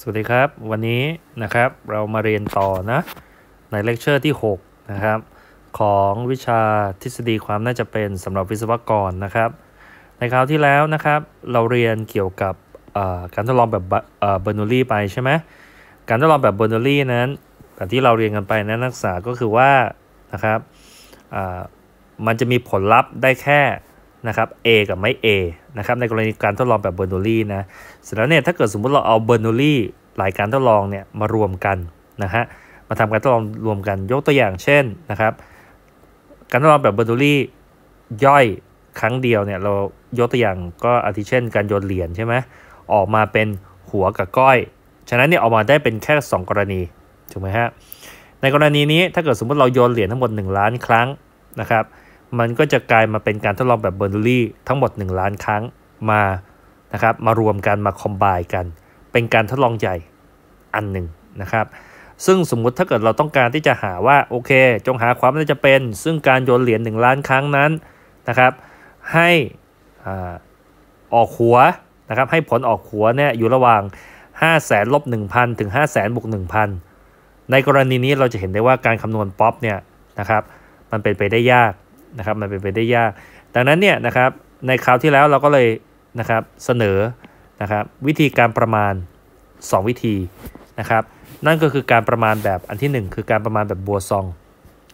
สวัสดีครับ วันนี้นะครับเรามาเรียนต่อนะ ในเลคเชอร์ที่ 6 นะครับ ของวิชาทฤษฎีความน่าจะเป็นสำหรับวิศวกรนะครับ ในคราวที่แล้วนะครับ เราเรียนเกี่ยวกับการทดลองแบบเบอร์นูลี่ไปใช่ไหมการทดลองแบบเบอร์นูลี่นั้นแบบที่เราเรียนกันไปนะนักศึกษาก็คือว่านะครับมันจะมีผลลัพธ์ได้แค่ นะครับ A กับไม่ A นะครับในกรณีการทดลองแบบเบอร์นูลี่นะเสร็จแล้วเนี่ยถ้าเกิดสมมุติเราเอาเบอร์นูลี่หลายการทดลองเนี่ยมารวมกันนะฮะมาทำการทดลองรวมกันยกตัวอย่างเช่นนะครับ การทดลองแบบเบอร์นูลี่ย่อยครั้งเดียวเนี่ยเรายกตัวอย่างก็อาทิเช่น การโยนเหรียญใช่ไหมออกมาเป็นหัวกับก้อย ฉะนั้นเนี่ยออกมาได้เป็นแค่ 2 กรณีถูกไหมฮะในกรณีนี้ถ้าเกิดสมมติเราโยนเหรียญทั้งหมด 1 ล้านครั้งนะครับ มันก็จะกลายมาเป็นการทดลองแบบเบอร์นูลี่ทั้งหมด 1 ล้านครั้งมานะครับมารวมกันมาคอมไบกัน เป็นการทดลองใหญ่อันหนึ่งนะครับซึ่งสมมุติถ้าเกิดเราต้องการที่จะหาว่าโอเค จงหาความน่าจะเป็น ซึ่งการโยนเหรียญ1ล้านครั้งนั้นนะครับ ให้ออกหัวนะครับ ให้ผลออกหัวเนี่ยอยู่ระหว่าง 5 0 0แสนลบ1,000 ถึง 5 0 0แสนบวก1,000 ในกรณีนี้เราจะเห็นได้ว่าการคำนวณป๊อปเนี่ยนะครับ มันเป็นไปได้ยาก นะครับมันเป็นไปได้ยาก ดังนั้นเนี่ยนะครับในคราวที่แล้วเราก็เลยนะครับเสนอนะครับวิธีการประมาณ 2 วิธีนะครับนั่นก็คือการประมาณแบบอันที่ 1 คือการประมาณแบบบัวซอง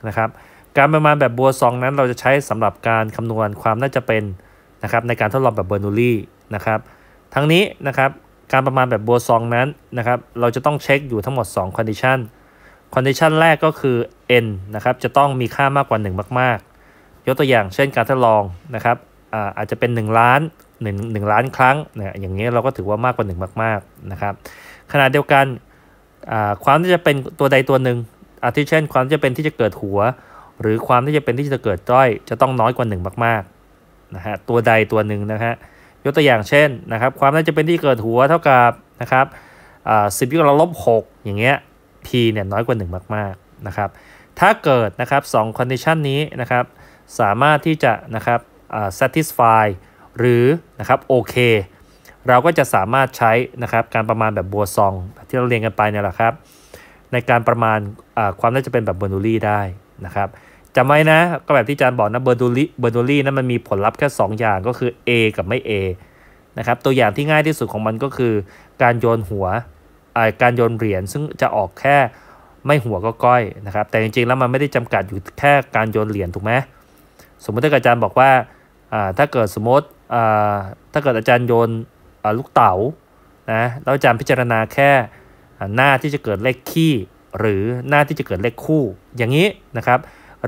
นะครับการประมาณแบบบัวซองนั้นเราจะใช้สำหรับการคำนวณความน่าจะเป็นนะครับในการทดลองแบบเบอร์นูลี่นะครับทั้งนี้นะครับการประมาณแบบบัวซองนั้นนะครับเราจะต้องเช็คอยู่ทั้งหมด2 condition condition แรกก็คือ n นะครับจะต้องมีค่ามากกว่า 1 มาก กตัวอย่างเช่นการทดลองนะครับอาจจะเป็น 1 ล้าน1 1ล้านครั้งนะอย่างนี้เราก็ถือว่ามากกว่า 1 มากๆนะครับขณะเดียวกันความที่จะเป็นตัวใดตัวหนึ่งอาทิเช่น ความที่จะเป็นที่จะเกิดหัว หรือความที่จะเป็นที่จะเกิดจ้อย จะต้องน้อยกว่า 1 มากๆนะฮะตัวใดตัวหนึ่งนะฮะยกตัวอย่างเช่นนะครับความน่าจะเป็นที่เกิดหัวเท่ากับนะครับสิบยกกำลังลบ6อย่างเงี้ย p เนี่ยน้อยกว่า 1 มากๆนะครับถ้าเกิดนะครับ2 condition นี้นะครับ สามารถที่จะนะครับ satisfy หรือนะครับโอเคเราก็จะสามารถใช้นะครับการประมาณแบบบัวซองที่เราเรียนกันไปเนี่ยแหละครับ ในการประมาณความน่าจะเป็นแบบเบอร์นูลี่ได้นะครับจำไว้นะ ก็แบบที่อาจารย์บอกนะเบอร์นูลี่เบอร์นูลี่นั้นมันมีผลลัพธ์แค่ 2 อย่างก็คือ A กับไม่ A นะครับตัวอย่างที่ง่ายที่สุดของมันก็คือ การโยนหัวการโยนเหรียญซึ่งจะออกแค่ไม่หัวก็ก้อยนะครับแต่จริงๆแล้วมันไม่ได้จำกัดอยู่แค่การโยนเหรียญถูกไหม สมมติถ้าอาจารย์บอกว่าถ้าเกิดสมมติถ้าเกิดอาจารย์โยนลูกเต๋านะแล้วอาจารย์พิจารณาแค่หน้าที่จะเกิดเลขคี่หรือหน้าที่จะเกิดเลขคู่อย่างนี้นะครับ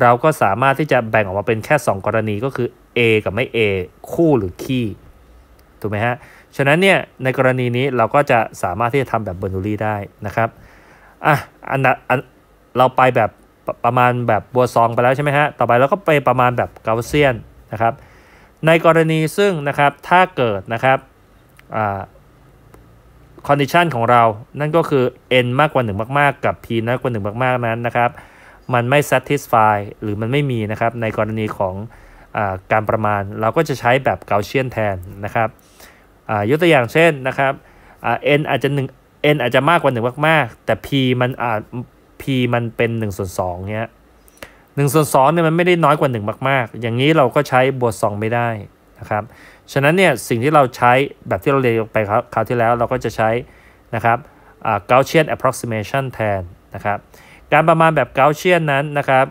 เราก็สามารถที่จะแบ่งออกมาเป็นแค่ 2 กรณีก็คือ A กับไม่ A คู่หรือคี่ถูกไหมฮะฉะนั้นเนี่ยในกรณีนี้เราก็จะสามารถที่จะทำแบบเบอร์นูลี่ได้นะครับอะอันอันเราไปแบบ ประมาณแบบบัวซองไปแล้วใช่ไหมฮะ ต่อไปเราก็ไปประมาณแบบเกาเซียนนะครับ ในกรณีซึ่งนะครับถ้าเกิดนะครับcondition ของเรา นั่นก็คือ n มากกว่า 1 มาก ๆ กับ p น้อยกว่า 1 มาก ๆ นั้นนะครับ มันไม่ satisfy หรือมันไม่มีนะครับ ในกรณีของอการประมาณ เราก็จะใช้แบบ Gaussian แทนนะครับยกตัวอย่างเช่นนะครับ n อาจจะ1 n อาจจะมากกว่า 1 มาก ๆ แต่ p มันอาจ p มันเป็น1ส่วน2เนี้ย1ส่วน2เนี่ยมันไม่ได้น้อยกว่า 1 มาก ๆ อย่างนี้เราก็ใช้ปัวซองไม่ได้นะครับ ฉะนั้นเนี่ยสิ่งที่เราใช้แบบที่เราเรียนไปคราวที่แล้วเราก็จะใช้นะครับ Gaussian approximation แทนนะครับ การประมาณแบบ Gaussian นั้นนะครับ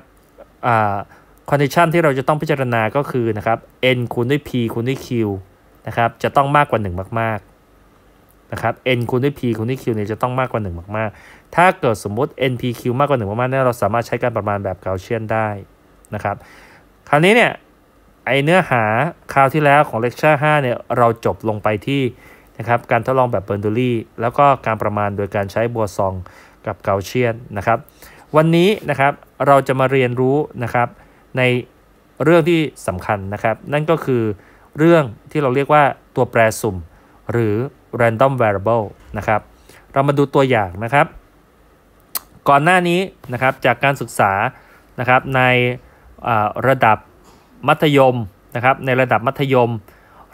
condition ที่เราจะต้องพิจารณาก็คือนะครับ n คูณด้วย p คูณด้วย q นะครับจะต้องมากกว่า 1 มาก ๆ นะครับ n คูณด้วย p คูณด้วย q เนี่ยจะต้องมากกว่า 1 มาก ๆ ถ้าเกิดสมมติ npq มากกว่า1มากๆนี่เราสามารถใช้การประมาณแบบ Gaussian ได้นะครับ คราวนี้เนี่ยไอเนื้อหาคราวที่แล้วของเลคเชอร์5เนี่ยเราจบลงไปที่นะครับการทดลองแบบเบอร์นูลี่แล้วก็การประมาณโดยการใช้ปัวซองกับ Gaussian นะครับ วันนี้นะครับเราจะมาเรียนรู้นะครับในเรื่องที่สำคัญนะครับ นั่นก็คือเรื่องที่เราเรียกว่าตัวแปรสุ่ม หรือ random variable นะครับ เรามาดูตัวอย่างนะครับ ก่อนหน้านี้นะครับจากการศึกษานะครับในระดับมัธยมนะครับในระดับมัธยม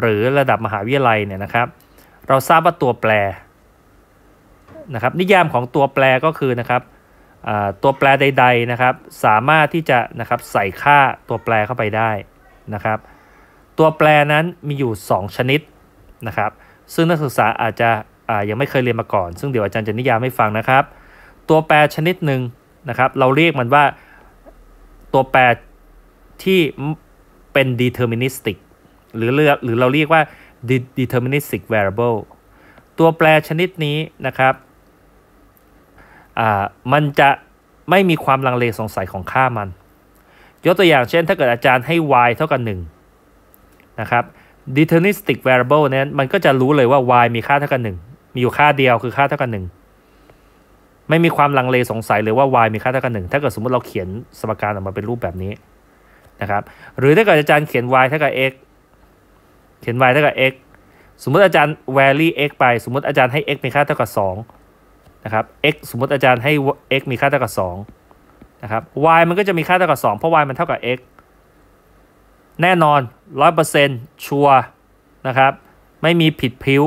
หรือระดับมหาวิทยาลัยเนี่ยนะครับเราทราบว่าตัวแปรนะครับนิยามของตัวแปรก็คือนะครับตัวแปรใด ๆนะครับ สามารถที่จะนะครับใส่ค่าตัวแปรเข้าไปได้นะครับ ตัวแปรนั้นมีอยู่ 2 ชนิดนะครับ ซึ่งนักศึกษาอาจจะยังไม่เคยเรียนมาก่อน ซึ่งเดี๋ยวอาจารย์จะนิยามให้ฟังนะครับ ตัวแปรชนิดหนึ่งนะครับ เราเรียกมันว่าตัวแปรที่เป็น deterministic หรือหรือเราเรียกว่า deterministic variable ตัวแปรชนิดนี้นะครับมันจะไม่มีความลังเลสงสัยของค่ามัน ยกตัวอย่างเช่น ถ้าเกิดอาจารย์ให้ y เท่ากับ1นะครับ deterministic variable นั้นมันก็จะรู้เลยว่า y มีค่าเท่ากับ 1 มีอยู่ค่าเดียวคือค่าเท่ากับ1 ไม่มีความลังเลสงสัยเลยว่า y มีค่าเท่ากับ1ถ้าเกิดสมมติเราเขียนสมการออกมาเป็นรูปแบบนี้นะครับ หรือถ้าเกิดอาจารย์เขียน y เท่ากับ x เขียน y เท่ากับ x สมมติอาจารย์ vary x ไป สมมติอาจารย์ให้ x มีค่าเท่ากับ2นะครับ x สมมติอาจารย์ให้ x มีค่าเท่ากับ2นะครับ y มันก็จะมีค่าเท่ากับ 2 เพราะ y มันเท่ากับ x แน่นอน 100%ชัวร์นะครับ ไม่มีผิดพิ้ว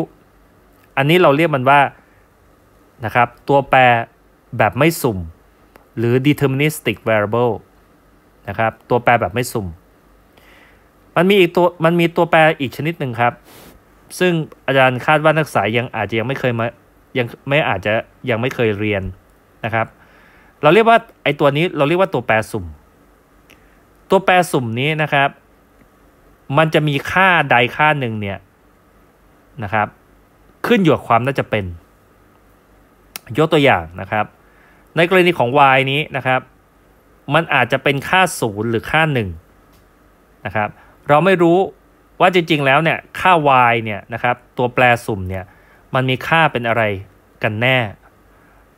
อันนี้เราเรียกมันว่า นะครับ ตัวแปรแบบไม่สุ่ม หรือ deterministic variable นะครับ ตัวแปรแบบไม่สุ่ม มันมีอีกตัว มันมีตัวแปรอีกชนิดหนึ่งครับ ซึ่งอาจารย์คาดว่านักศึกษายังอาจจะยังไม่เคยมา ยังไม่อาจจะยังไม่เคยเรียนนะครับ เราเรียกว่าไอตัวนี้เราเรียกว่าตัวแปรสุ่ม ตัวแปรสุ่มนี้นะครับ มันจะมีค่าใดค่าหนึ่งเนี่ยนะครับ ขึ้นอยู่กับความน่าจะเป็น ยกตัวอย่างนะครับ ในกรณีของ y นี้นะครับ มันอาจจะเป็นค่าศูนย์หรือค่า 1 นะครับ เราไม่รู้ว่าจริง ๆ แล้วเนี่ยค่า y เนี่ยนะครับ ตัวแปรสุ่มเนี่ยมันมีค่าเป็นอะไรกันแน่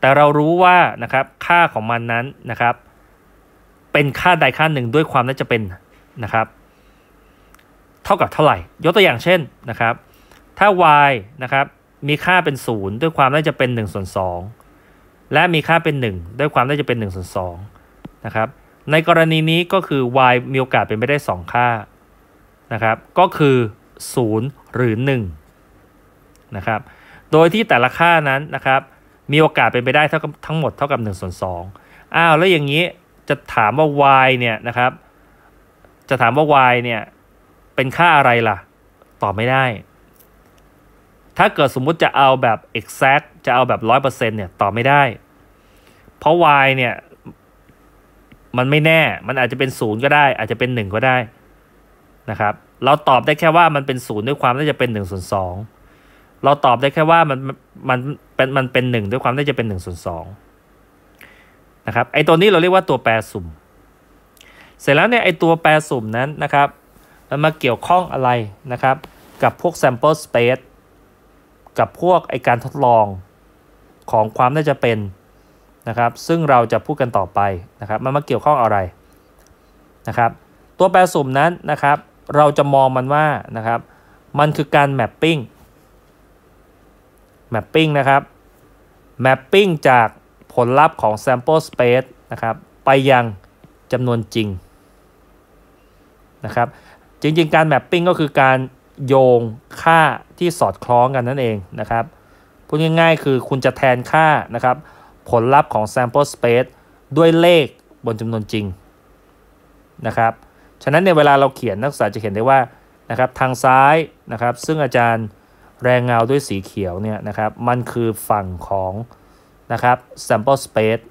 แต่เรารู้ว่านะครับค่าของมันนั้นนะครับ เป็นค่าใดค่าหนึ่งด้วยความน่าจะเป็นนะครับ เท่ากับเท่าไหร่ ยกตัวอย่างเช่นนะครับ ถ้า y นะครับ มีค่าเป็น 0 ด้วยความน่าจะเป็น1ส่วน2และมีค่าเป็น 1 ด้วยความน่าจะเป็น1ส่วน2นะครับในกรณีนี้ก็คือ y มีโอกาสเป็นไปได้ 2 ค่านะครับก็คือ 0 หรือ1นะครับโดยที่แต่ละค่านั้นนะครับมีโอกาสเป็นไปได้เท่ากับทั้งหมดเท่ากับ1ส่วน2อ้าวแล้วอย่างนี้จะถามว่า y เนี่ยนะครับจะถามว่า y เนี่ยเป็นค่าอะไรล่ะ ตอบไม่ได้ ถ้าเกิดสมมุติจะเอาแบบ exact จะเอาแบบ100%เนี่ยตอบไม่ได้ เพราะ y เนี่ย มันไม่แน่ มันอาจจะเป็นศูนย์ก็ได้ อาจจะเป็นหนึ่งก็ได้นะครับ เราตอบได้แค่ว่ามันเป็นศูนย์ด้วยความน่าจะเป็นหนึ่งส่วนสองเราตอบได้แค่ว่ามันมันเป็นมันเป็นหนึ่งด้วยความน่าจะเป็นหนึ่งส่วนสองนะครับไอตัวนี้เราเรียกว่าตัวแปรสุ่ม เสร็จแล้วเนี่ยไอตัวแปรสุ่มนั้นนะครับมันมาเกี่ยวข้องอะไรนะครับ กับพวก sample space กับพวกไอการทดลองของความน่าจะเป็นนะครับ ซึ่งเราจะพูดกันต่อไปนะครับมันมาเกี่ยวข้องอะไรนะครับ ตัวแปรสุ่มนั้นนะครับ เราจะมองมันว่านะครับ มันคือการแมปปิ้งแมปปิ้งนะครับแมปปิ้งจากผลลัพธ์ของ sample space นะครับ ไปยังจำนวนจริงนะครับ จริง ๆ การแมปปิ้งก็คือการ โยงค่าที่สอดคล้องกันนั่นเองนะครับพูดง่ายๆ คือคุณจะแทนค่านะครับ ผลลัพธ์ของ sample space ด้วยเลขบนจำนวนจริงนะครับ ฉะนั้นในเวลาเราเขียนนักศึกษาจะเห็นได้ว่านะครับทางซ้ายนะครับซึ่งอาจารย์แรงเงาด้วยสีเขียวเนี่ยนะครับมันคือฝั่งของนะครับ sample space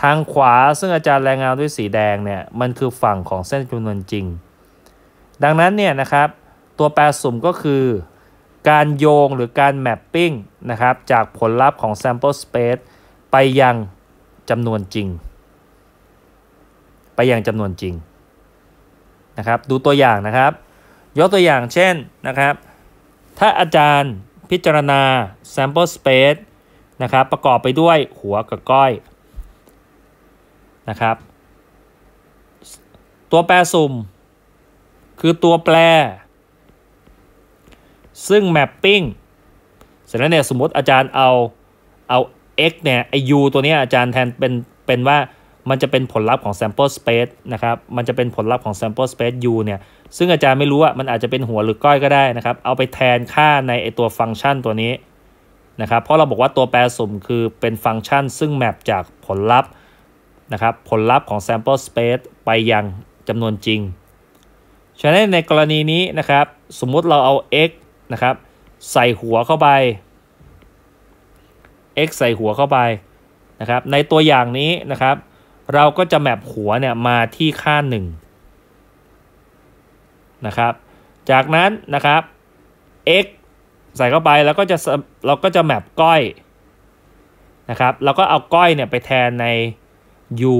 ทางขวาซึ่งอาจารย์แรงเงาด้วยสีแดงเนี่ยมันคือฝั่งของเส้นจำนวนจริง ดังนั้นเนี่ยนะครับ ตัวแปรสุ่มก็คือการโยงหรือการแมปปิ้งนะครับจากผลลัพธ์ของ sample space ไปยังจำนวนจริง ไปยังจำนวนจริงนะครับดูตัวอย่างนะครับ ยกตัวอย่างเช่นนะครับ ถ้าอาจารย์พิจารณา sample space นะครับประกอบไปด้วยหัวกับก้อยนะครับ ตัวแปรสุ่ม คือตัวแปร ซึ่ง mapping เสร็จแล้วเนี่ยสมมติอาจารย์เอาเอา x เนี่ยไอ u ตัวนี้อาจารย์แทนเป็นเป็นว่ามันจะเป็นผลลัพธ์ของ sample space นะครับ มันจะเป็นผลลัพธ์ของ sample space u เนี่ย ซึ่งอาจารย์ไม่รู้ว่ามันอาจจะเป็นหัวหรือก้อยก็ได้นะครับ เอาไปแทนค่าในไอตัวฟังก์ชันตัวนี้นะครับ เพราะเราบอกว่าตัวแปรสุ่มคือเป็นฟังก์ชัน ซึ่งแมปจากผลลัพธ์นะครับ ผลลัพธ์ของ sample space ไปยังจำนวนจริง ฉะนั้นในกรณีนี้นะครับ สมมุติเราเอา x นะครับ ใส่หัวเข้าไป x ใส่หัวเข้าไปนะครับ ในตัวอย่างนี้นะครับ เราก็จะแมปหัวเนี่ยมาที่ค่า1นะครับ จากนั้นนะครับ x ใส่เข้าไปแล้วก็จะเราก็จะแมปก้อยนะครับเราก็เอาก้อยเนี่ยไปแทนใน u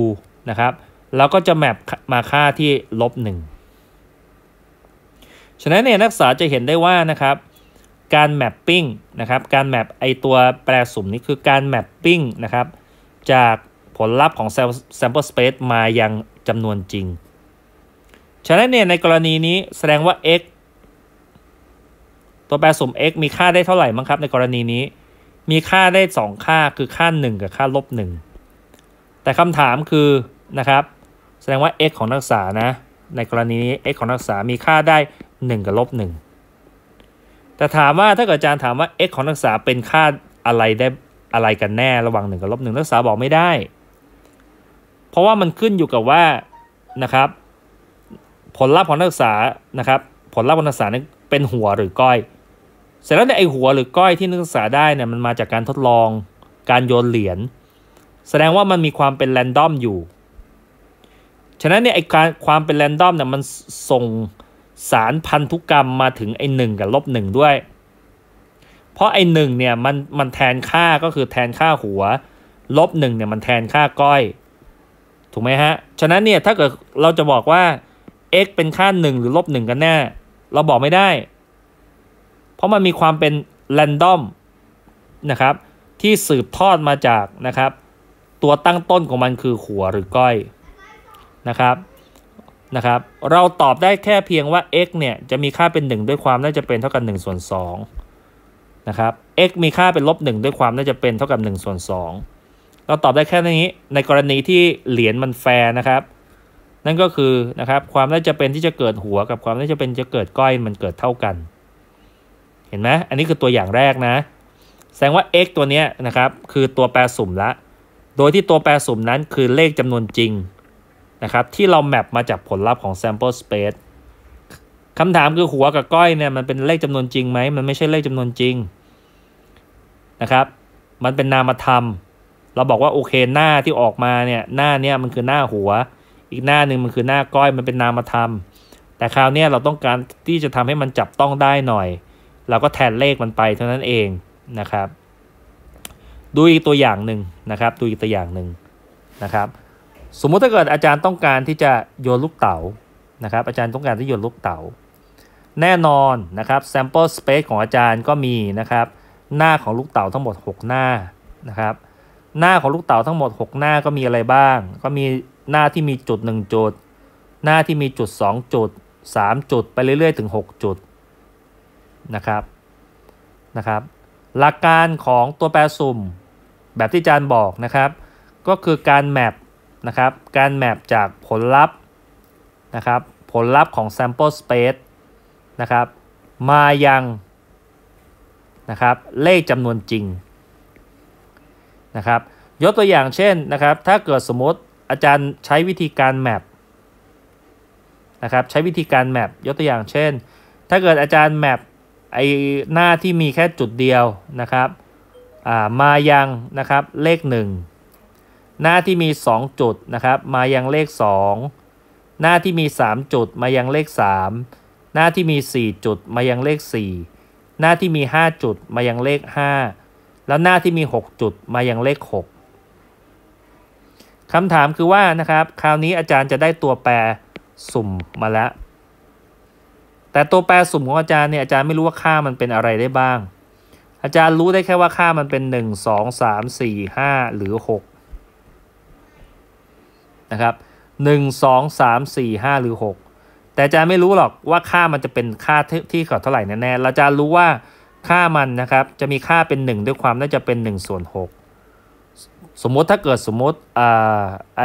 นะครับ แล้วก็จะแมปมาค่าที่ลบหนึ่ง ฉะนั้นเนี่ยนักศึกษาจะเห็นได้ว่านะครับการแมปปิ้งนะครับการแมปไอตัวแปรสุ่มนี้คือการแมปปิ้งนะครับจากผลลัพธ์ของ sample space มายังจำนวนจริง ฉะนั้นเนี่ยในกรณีนี้แสดงว่า x ตัวแปรสุ่ม x มีค่าได้เท่าไหร่มั้งครับ ในกรณีนี้ มีค่าได้ 2 ค่าคือค่า 1 กับค่าลบ 1 แต่คำถามคือนะครับแสดงว่า x ของนักศึกษานะในกรณีนี้ x ของนักศึกษามีค่าได้ 1 กับลบ1แต่ถามว่าถ้าเกิดอาจารย์ถามว่า x ของนักศึกษาเป็นค่าอะไรได้อะไรกันแน่ระหว่าง 1 กับลบ1นักศึกษาบอกไม่ได้ เพราะว่ามันขึ้นอยู่กับว่านะครับ ผลลัพธ์ของนักศึกษานะครับ ผลลัพธ์ของนักศึกษาเป็นหัวหรือก้อย เสร็จแล้วในไอหัวหรือก้อยที่นักศึกษาได้เนี่ยมันมาจากการทดลองการโยนเหรียญแสดงว่ามันมีความเป็นแรนดอมอยู่ ฉะนั้นเนี่ยไอการความเป็นแรนดอมเนี่ยมันส่ง สารพันธุกรรมมาถึงไอหนึ่งกับลบหนึ่งด้วย เพราะไอหนึ่งเนี่ยมันมันแทนค่าก็คือแทนค่าหัว ลบหนึ่งเนี่ยมันแทนค่าก้อย ถูกไหมฮะ ฉะนั้นเนี่ยถ้าเกิดเราจะบอกว่า x เป็นค่า1หรือลบ1กันแน่ เราบอกไม่ได้ เพราะมันมีความเป็นแรนดอมนะครับ ที่สืบทอดมาจากนะครับ ตัวตั้งต้นของมันคือหัวหรือก้อยนะครับ นะครับ เราตอบได้แค่เพียงว่า x เนี่ยจะมีค่าเป็น 1 ด้วยความน่าจะเป็นเท่ากับ1ส่วน2นะครับ x มีค่าเป็นลบ1ด้วยความน่าจะเป็นเท่ากับ1ส่วน2เราตอบได้แค่นี้ในกรณีที่เหรียญมันแฟร์นะครับ นั่นก็คือนะครับความน่าจะเป็นที่จะเกิดหัวกับความน่าจะเป็นจะเกิดก้อยมันเกิดเท่ากัน เห็นไหมอันนี้คือตัวอย่างแรกนะ แสดงว่า x ตัวนี้นะครับคือตัวแปรสุ่มละ โดยที่ตัวแปรสุ่มนั้นคือเลขจำนวนจริง นะครับที่เราแมปมาจากผลลัพธ์ของ sample space คำถามคือหัวกับก้อยเนี่ยมันเป็นเลขจำนวนจริงไหมมันไม่ใช่เลขจำนวนจริงนะครับ มันเป็นนามธรรม เราบอกว่าโอเคหน้าที่ออกมาเนี่ยหน้าเนี่ยมันคือหน้าหัว อีกหน้าหนึ่งมันคือหน้าก้อยมันเป็นนามธรรม แต่คราวนี้เราต้องการที่จะทำให้มันจับต้องได้หน่อย เราก็แทนเลขมันไปเท่านั้นเองนะครับ ดูอีกตัวอย่างหนึ่งนะครับ ดูอีกตัวอย่างหนึ่งนะครับ สมมุติถ้าเกิดอาจารย์ต้องการที่จะโยนลูกเต๋านะครับ อาจารย์ต้องการที่โยนลูกเต๋าแน่นอนนะครับ sample space ของอาจารย์ก็มีนะครับ หน้าของลูกเต๋าทั้งหมด 6 หน้านะครับ หน้าของลูกเต๋าทั้งหมด 6 หน้าก็มีอะไรบ้าง ก็มีหน้าที่มีจุด 1 จุด หน้าที่มีจุด 2 จุด 3 จุด ไปเรื่อยๆ ถึง 6 จุดนะครับนะครับ หลักการของตัวแปรสุ่มแบบที่อาจารย์บอกนะครับ ก็คือการแมป นะครับ การแมปจากผลลัพธ์นะครับผลลัพธ์ของ sample space นะครับมายังนะครับเลขจำนวนจริงนะครับยกตัวอย่างเช่นนะครับถ้าเกิดสมมติอาจารย์ใช้วิธีการแมปนะครับใช้วิธีการแมปยกตัวอย่างเช่น ถ้าเกิดอาจารย์แมปไอหน้าที่มีแค่จุดเดียวนะครับมายังนะครับเลข 1 หน้าที่มี 2 จุดนะครับ มายังเลข 2 หน้าที่มี 3 จุดมายังเลข 3 หน้าที่มี 4 จุดมายังเลข 4 หน้าที่มี 5 จุดมายังเลข 5 แล้วหน้าที่มี 6 จุดมายังเลข 6คำถามคือว่านะครับ คราวนี้อาจารย์จะได้ตัวแปรสุ่มมาแล้ว แต่ตัวแปรสุ่มของอาจารย์เนี่ยอาจารย์ไม่รู้ว่าค่ามันเป็นอะไรได้บ้าง อาจารย์รู้ได้แค่ว่าค่ามันเป็นหนึ่งสองสามสี่ห้าหรือหก นะครับหนึ่งสองสามสี่ห้าหรือหกแต่อาจารย์ไม่รู้หรอกว่าค่ามันจะเป็นค่าที่เท่าไหร่แน่ๆอาจารย์รู้ว่าค่ามันนะครับจะมีค่าเป็นหนึ่งด้วยความน่าจะเป็นหนึ่งส่วนหกสมมติถ้าเกิดสมมติอ่าไอ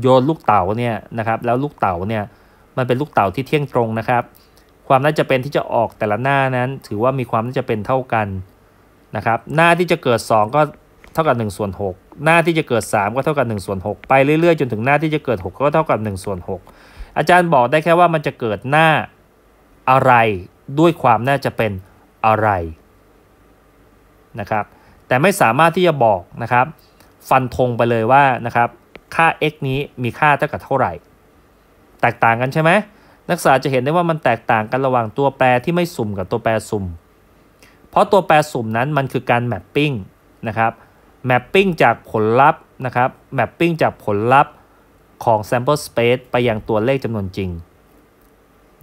โยนลูกเต๋าเนี่ยนะครับแล้วลูกเต๋าเนี่ยมันเป็นลูกเต๋าที่เที่ยงตรงนะครับ ความน่าจะเป็นที่จะออกแต่ละหน้านั้น ถือว่ามีความน่าจะเป็นเท่ากันนะครับหน้าที่จะเกิด 2 ก็เท่ากับ1ส่วน6 หน้าที่จะเกิด 3 ก็เท่ากับ1ส่วน6ไปเรื่อยๆ จนถึงหน้าที่จะเกิด 6 ก็เท่ากับ1ส่วน6อาจารย์บอกได้แค่ว่ามันจะเกิดหน้าอะไรด้วยความน่าจะเป็นอะไรนะครับแต่ไม่สามารถที่จะบอกนะครับ ฟันธงไปเลยว่านะครับค่า x นี้มีค่าเท่ากับเท่าไหร่ แตกต่างกันใช่ไหมนักศึกษาจะเห็นได้ว่ามันแตกต่างกันระหว่างตัวแปรที่ไม่สุ่มกับตัวแปรสุ่ม เพราะตัวแปรสุ่มนั้นมันคือการแมปปิ้งนะครับ แมปปิ้งจากผลลัพธ์นะครับแมปปิ้งจากผลลัพธ์ของ sample space ไปยังตัวเลขจำนวนจริง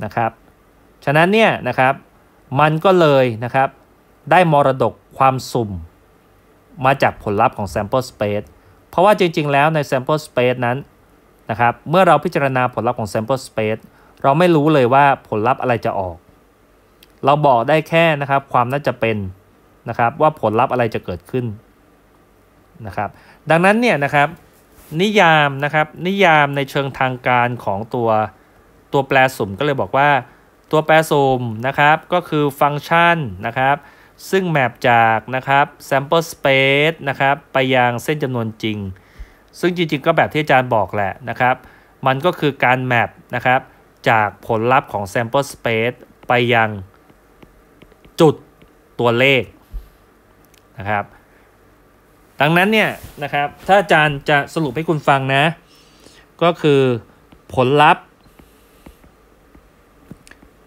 นะครับ ฉะนั้นเนี่ยนะครับ มันก็เลยนะครับ ได้มรดกความสุ่ม มาจากผลลัพธ์ของ sample space เพราะว่าจริง ๆ แล้วใน sample space นั้นนะครับ เมื่อเราพิจารณาผลลัพธ์ของ sample space เราไม่รู้เลยว่าผลลัพธ์อะไรจะออก เราบอกได้แค่นะครับความน่าจะเป็นนะครับว่าผลลัพธ์อะไรจะเกิดขึ้น นะครับดังนั้นเนี่ยนะครับนิยามนะครับนิยามในเชิงทางการของตัวตัวแปรสุ่มก็เลยบอกว่า ตัวแปรสุ่มนะครับก็คือฟังก์ชันนะครับซึ่งแมปจากนะครับ sample space นะครับไปยังเส้นจำนวนจริง ซึ่งจริงๆ ก็แบบที่อาจารย์บอกแหละนะครับ มันก็คือการแมปนะครับจากผลลัพธ์ของ sample space ไปยังจุดตัวเลขนะครับ ดังนั้นเนี่ยนะครับถ้าอาจารย์จะสรุปให้คุณฟังนะ ก็คือผลลัพธ์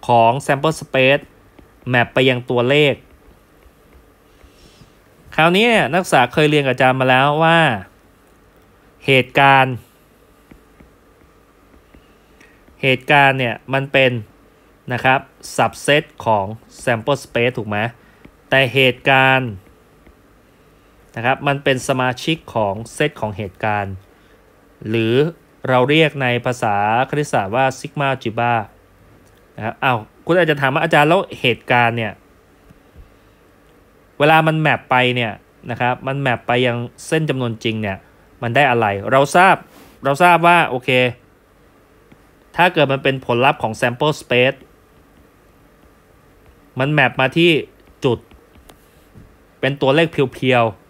ของ sample space แมปไปยังตัวเลข คราวนี้นักศึกษาเคยเรียนกับอาจารย์มาแล้วว่า เหตุการณ์ เหตุการณ์เนี่ยมันเป็นนะครับ subset ของ sample space ถูกไหมแต่เหตุการณ์ นะครับ มันเป็นสมาชิกของเซตของเหตุการณ์ หรือเราเรียกในภาษาคณิตศาสตร์ว่าซิกมาจิบ้านะครับอ้าวคุณอาจจะถามว่าอาจารย์แล้วเหตุการณ์เนี่ย เวลามันแมปไปเนี่ยนะครับ มันแมปไปยังเส้นจำนวนจริงเนี่ย มันได้อะไร เราทราบ เราทราบว่าโอเค ถ้าเกิดมันเป็นผลลัพธ์ของ sample space มันแมปมาที่จุด เป็นตัวเลขเพียวๆ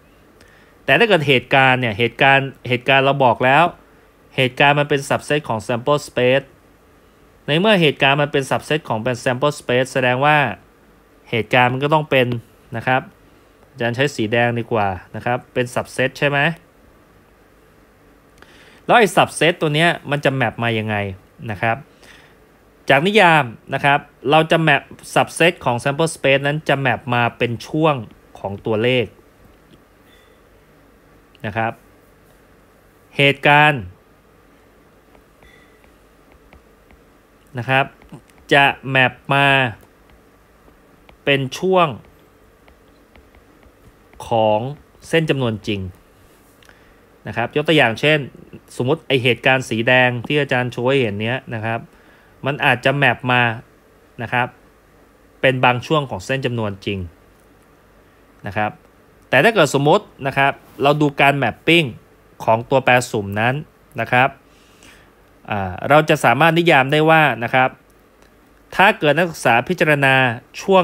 แต่ถ้าเกิดเหตุการณ์เนี่ย เหตุการณ์เหตุการณ์เราบอกแล้ว เหตุการณ์มันเป็น subset ของ sample space ในเมื่อเหตุการณ์มันเป็น subset ของเป็น sample space แสดงว่าเหตุการณ์มันก็ต้องเป็นนะครับอาจารย์ใช้สีแดงดีกว่านะครับ เป็น subset ใช่ไหมแล้วไอ้ subset ตัวเนี้ยมันจะแมปมายังไงนะครับ จากนิยามนะครับ เราจะแมป subset ของ sample space นั้นจะแมปมาเป็นช่วงของตัวเลข นะครับ เหตุการณ์นะครับ จะแมปมาเป็นช่วงของเส้นจำนวนจริงนะครับ ยกตัวอย่างเช่น สมมติไอเหตุการณ์สีแดงที่อาจารย์โชว์ให้เห็นเนี้ยนะครับ มันอาจจะแมปมานะครับ เป็นบางช่วงของเส้นจำนวนจริงนะครับ แต่ถ้าเกิดสมมตินะครับ เราดูการแมปปิ้งของตัวแปรสุ่มนั้นนะครับเราจะสามารถนิยามได้ว่านะครับ ถ้าเกิดนักศึกษาพิจารณาช่วง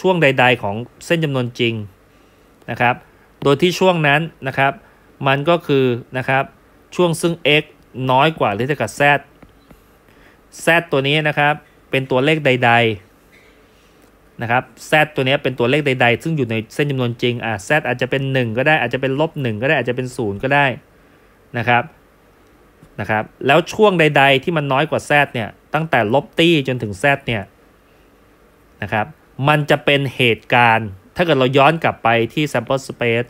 ช่วงใด ๆ ของเส้นจำนวนจริงนะครับ โดยที่ช่วงนั้นนะครับ มันก็คือนะครับช่วงซึ่ง x น้อยกว่าหรือเท่ากับ z z ตัวนี้นะครับ เป็นตัวเลขใด ๆ นะครับ z ตัวนี้เป็นตัวเลขใด ๆ ซึ่งอยู่ในเส้นจำนวนจริงอะ z อาจจะเป็น 1 ก็ได้อาจจะเป็นลบ1ก็ได้อาจจะเป็น 0 ก็ได้นะครับนะครับแล้วช่วงใด ๆ ที่มันน้อยกว่า z เนี่ยตั้งแต่ลบตี้จนถึง z เนี่ยนะครับมันจะเป็นเหตุการณ์ ถ้าเกิดเราย้อนกลับไปที่ sample space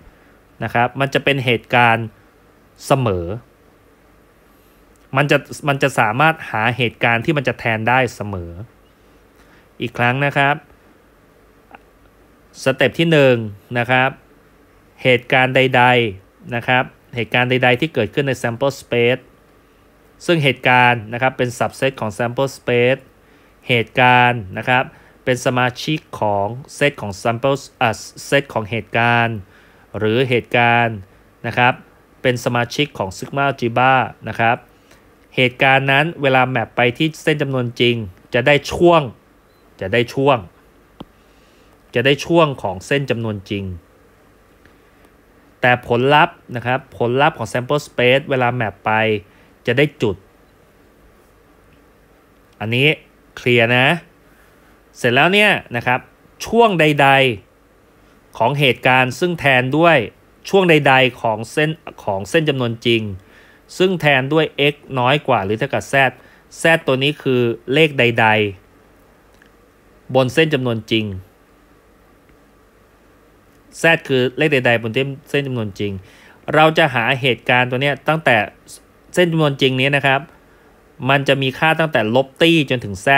นะครับมันจะเป็นเหตุการณ์เสมอ มันจะมันจะสามารถหาเหตุการณ์ที่มันจะแทนได้เสมอ อีกครั้งนะครับ สเต็ปที่1นนะครับ เหตุการณ์ใด ๆนะครับ เหตุการณ์ใด ๆ ที่เกิดขึ้นใน sample space ซึ่งเหตุการณ์นะครับเป็น subset ของ sample space เหตุการณ์นะครับเป็นสมาชิกของเซตของ sample อ่าเซตของเหตุการณ์ หรือเหตุการณ์นะครับเป็นสมาชิกของ sigma algebra นะครับ เหตุการณ์นั้นเวลาแมปไปที่เส้นจำนวนจริง จะได้ช่วง จะได้ช่วง จะได้ช่วงของเส้นจำนวนจริง แต่ผลลัพธ์นะครับ ผลลัพธ์ของ sample space เวลาแมปไปจะได้จุด อันนี้เคลียร์นะ เสร็จแล้วเนี่ยนะครับ ช่วงใด ๆของเหตุการณ์ซึ่งแทนด้วยช่วงใด ๆ ของเส้นของเส้นจำนวนจริง ซึ่งแทนด้วย x น้อยกว่าหรือเท่ากับ z z ตัวนี้คือเลขใด ๆ บนเส้นจำนวนจริง z คือเลขใดๆบนเส้นจำนวนจริง เราจะหาเหตุการณ์ตัวนี้ตั้งแต่เส้นจำนวนจริงนี้นะครับ มันจะมีค่าตั้งแต่ลบตี้จนถึง z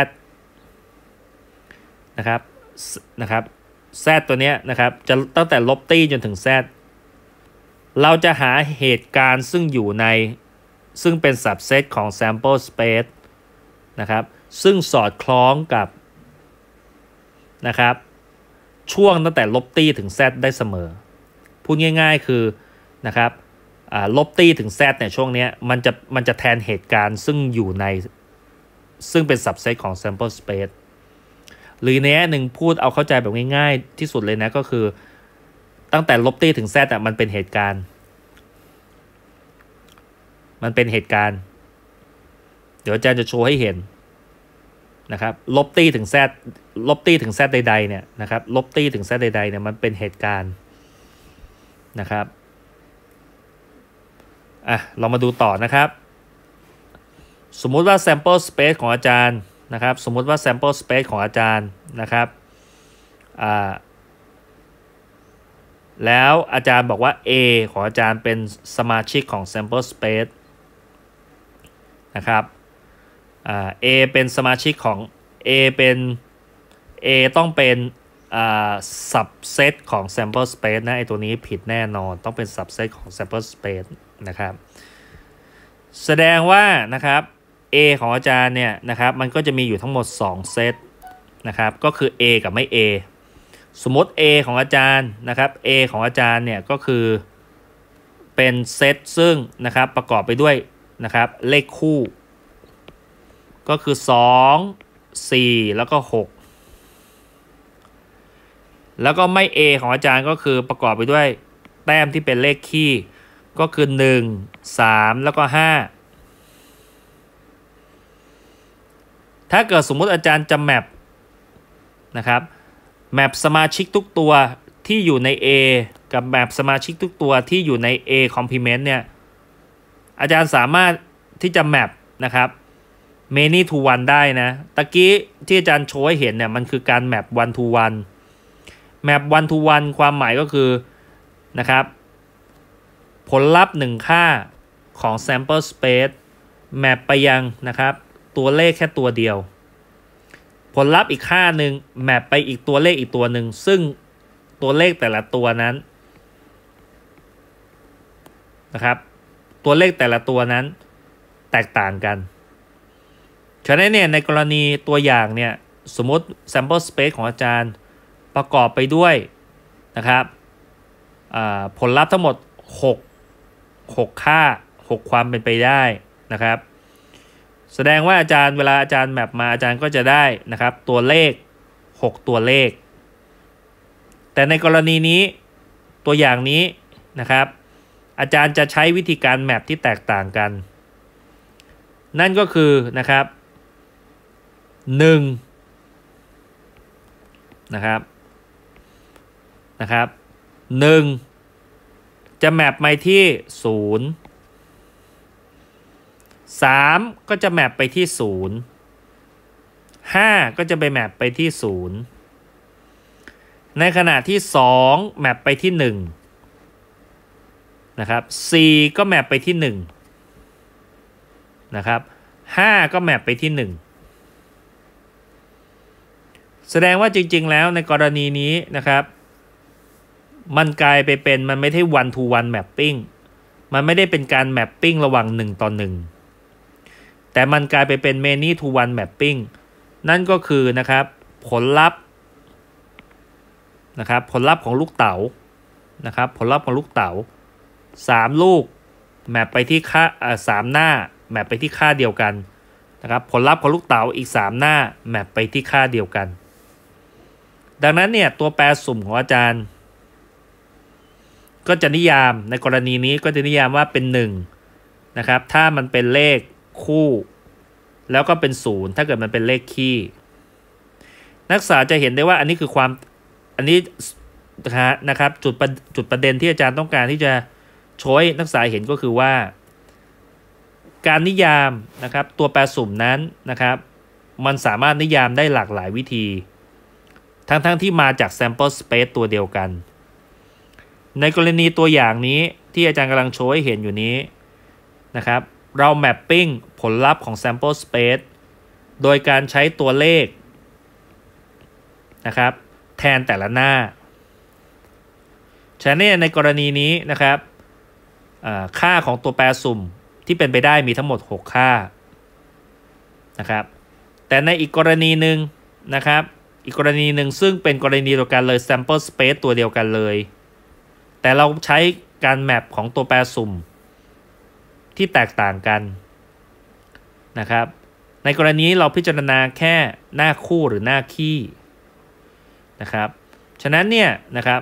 นะครับนะครับ z ตัวนี้นะครับจะตั้งแต่ลบตี้จนถึง z เราจะหาเหตุการณ์ซึ่งอยู่ในซึ่งเป็น subset ของ sample space นะครับ ซึ่งสอดคล้องกับนะครับ ช่วงตั้งแต่ลบตี้ถึง z ได้เสมอ พูดง่ายๆคือนะครับลบตี้ถึง z เนี่ยช่วงนี้มันจะมันจะแทนเหตุการณ์ซึ่งอยู่ในซึ่งเป็น subset ของ sample space หรือในแง่หนึ่งพูดเอาเข้าใจแบบง่ายๆ ที่สุดเลยนะก็คือตั้งแต่ลบตี้ถึงแซดอะมันเป็นเหตุการณ์ มันเป็นเหตุการณ์ เดี๋ยวอาจารย์จะโชว์ให้เห็น นะครับลบตี้ถึงแซดลบตี้ถึงแซดใดๆเนี่ยนะครับลบตี้ถึงแซดใดๆเนี่ยมันเป็นเหตุการณ์นะครับอะเรามาดูต่อนะครับ สมมุติว่า sample space ของอาจารย์นะครับสมมุติว่า sample space ของอาจารย์นะครับอ่าแล้วอาจารย์บอกว่า A ของอาจารย์เป็นสมาชิกของ sample space นะครับ A เป็นสมาชิกของ A เป็น A ต้องเป็นอ่า subset ของ sample space นะไอตัวนี้ผิดแน่นอนต้องเป็น subset ของ sample space นะครับ แสดงว่านะครับ A ของอาจารย์เนี่ยนะครับมันก็จะมีอยู่ทั้งหมด 2 เซตนะครับก็คือ A กับไม่ A สมมติ A ของอาจารย์นะครับ A ของอาจารย์เนี่ยก็คือเป็นเซตซึ่งนะครับประกอบไปด้วยนะครับเลขคู่ ก็คือ 2 4 แล้วก็ 6 แล้วก็ไม่ A ของอาจารย์ก็คือประกอบไปด้วยแต้มที่เป็นเลขคี่ ก็คือ 1 3 แล้วก็ 5 ถ้าเกิดสมมุติอาจารย์จะแมปนะครับแมปสมาชิกทุกตัวที่อยู่ใน A กับแมปสมาชิกทุกตัวที่อยู่ใน A complement เนี่ยอาจารย์สามารถที่จะแมปนะครับ many to one ได้นะตะกี้ที่อาจารย์โชว์ให้เห็นเนี่ยมันคือการแมป one to one แมป one to one ความหมายก็คือนะครับผลลัพธ์หนึ่งค่าของ sample space แมปไปยังนะครับตัวเลขแค่ตัวเดียว ผลลัพธ์อีกค่าหนึ่งแมปไปอีกตัวเลขอีกตัวหนึ่งซึ่งตัวเลขแต่ละตัวนั้นนะครับตัวเลขแต่ละตัวนั้นแตกต่างกัน ฉะนั้นเนี่ยในกรณีตัวอย่างเนี่ยสมมติ sample space ของอาจารย์ประกอบไปด้วยนะครับผลลัพธ์ทั้งหมด 6 6 ค่า 6 ความเป็นไปได้นะครับ แสดงว่าอาจารย์เวลาอาจารย์แมปมาอาจารย์ก็จะได้นะครับ ตัวเลข 6 ตัวเลข แต่ในกรณีนี้ตัวอย่างนี้นะครับ อาจารย์จะใช้วิธีการแมปที่แตกต่างกัน นั่นก็คือนะครับ 1นะครับนะครับ1จะแมปไปที่ 0 3 ก็จะแมปไปที่ 0 5 ก็จะไปแมปไปที่ 0 ในขณะที่ 2 แมปไปที่ 1 นะครับ 4 ก็แมปไปที่ 1 นะครับ 5 ก็แมปไปที่ 1 แสดงว่าจริง ๆ แล้วในกรณีนี้นะครับ มันกลายไปเป็นมันไม่ได้ one to one mapping มันไม่ได้เป็นการแมปปิ้งระหว่าง1ต่อ1แต่มันกลายไปเป็น many to one mapping นั่นก็คือนะครับผลลัพธ์นะครับผลลัพธ์ของลูกเต๋านะครับผลลัพธ์ของลูกเต๋าสามลูกแมปไปที่ค่าสามหน้าแมปไปที่ค่าเดียวกันนะครับผลลัพธ์ของลูกเต๋าอีก 3 หน้าแมปไปที่ค่าเดียวกัน ดังนั้นเนี่ยตัวแปรสุ่มของอาจารย์ ก็จะนิยามในกรณีนี้ก็จะนิยามว่าเป็น1นะครับถ้ามันเป็นเลขคู่ แล้วก็เป็นศูนย์ถ้าเกิดมันเป็นเลขคี่ นักศึกษาจะเห็นได้ว่าอันนี้คือความอันนี้นะครับจุดจุดประเด็นที่อาจารย์ต้องการที่จะโชยนักศึกษาเห็นก็คือว่า การนิยามนะครับตัวแปรสุ่มนั้นนะครับ มันสามารถนิยามได้หลากหลายวิธี ทั้งๆทที่มาจาก sample space ตัวเดียวกัน ในกรณีตัวอย่างนี้ที่อาจารย์กำลังโชว์ให้เห็นอยู่นี้นะครับ เรา mapping ผลลัพธ์ของ sample space โดยการใช้ตัวเลขนะครับ แทนแต่ละหน้าฉะนั้นในกรณีนี้นะครับค่าของตัวแปรสุ่มที่เป็นไปได้มีทั้งหมด 6 ค่านะครับ แต่ในอีกกรณีหนึ่งนะครับ อีกกรณีหนึ่งซึ่งเป็นกรณีเดียวกันเลย sample space ตัวเดียวกันเลย แต่เราใช้การแมปของตัวแปรสุ่ม ที่แตกต่างกันนะครับ ในกรณีเราพิจารณาแค่หน้าคู่หรือหน้าคี่นะครับ ฉะนั้นเนี่ยนะครับ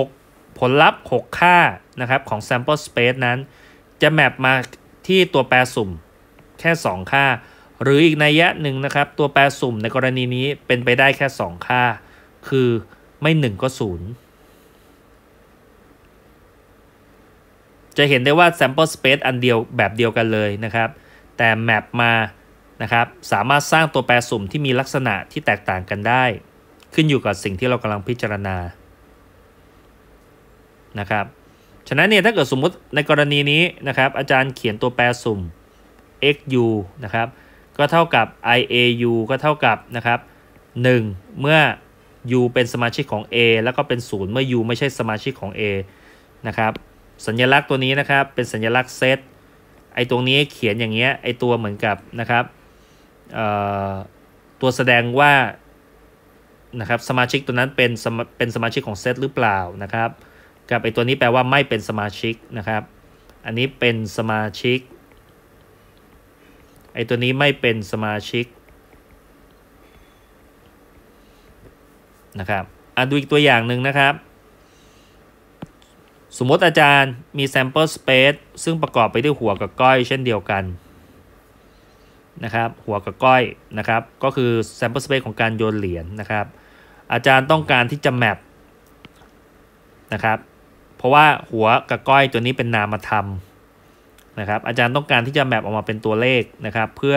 6ผลลัพธ์ 6 ค่านะครับของ sample space นั้น จะแมปมาที่ตัวแปรสุ่มแค่ 2 ค่า หรืออีกนัยยะหนึ่งนะครับ ตัวแปรสุ่มในกรณีนี้เป็นไปได้แค่ 2 ค่า คือไม่ 1 ก็ 0 จะเห็นได้ว่า sample space อันเดียวแบบเดียวกันเลยนะครับ แต่แมปมานะครับสามารถสร้างตัวแปรสุ่มที่มีลักษณะที่แตกต่างกันได้ ขึ้นอยู่กับสิ่งที่เรากำลังพิจารณานะครับฉะนั้นเนี่ยถ้าเกิดสมมติในกรณีนี้นะครับอาจารย์เขียนตัวแปรสุ่ม xu นะครับ ก็เท่ากับ iau ก็เท่ากับนะครับ 1 เมื่อ u เป็นสมาชิกของ a แล้วก็เป็น 0 เมื่อ u ไม่ใช่สมาชิกของ a นะครับ สัญลักษณ์ตัวนี้นะครับ เป็นสัญลักษณ์เซต ไอตรงนี้เขียนอย่างเงี้ย ไอตัวเหมือนกับนะครับตัวแสดงว่านะครับสมาชิกตัวนั้นเป็นเป็นสมาชิกของเซตหรือเปล่านะครับ กับไอตัวนี้แปลว่าไม่เป็นสมาชิกนะครับ อันนี้เป็นสมาชิก ไอตัวนี้ไม่เป็นสมาชิกนะครับอะดูอีกตัวอย่างหนึ่งนะครับ สมมติอาจารย์มี sample space ซึ่งประกอบไปด้วยหัวกับก้อยเช่นเดียวกันนะครับหัวกับก้อยนะครับก็คือ sample space ของการโยนเหรียญนนะครับ อาจารย์ต้องการที่จะแมปนะครับเพราะว่าหัวกับก้อยตัวนี้เป็นนามธรรม นะครับอาจารย์ต้องการที่จะแมปออกมาเป็นตัวเลขนะครับ เพื่อ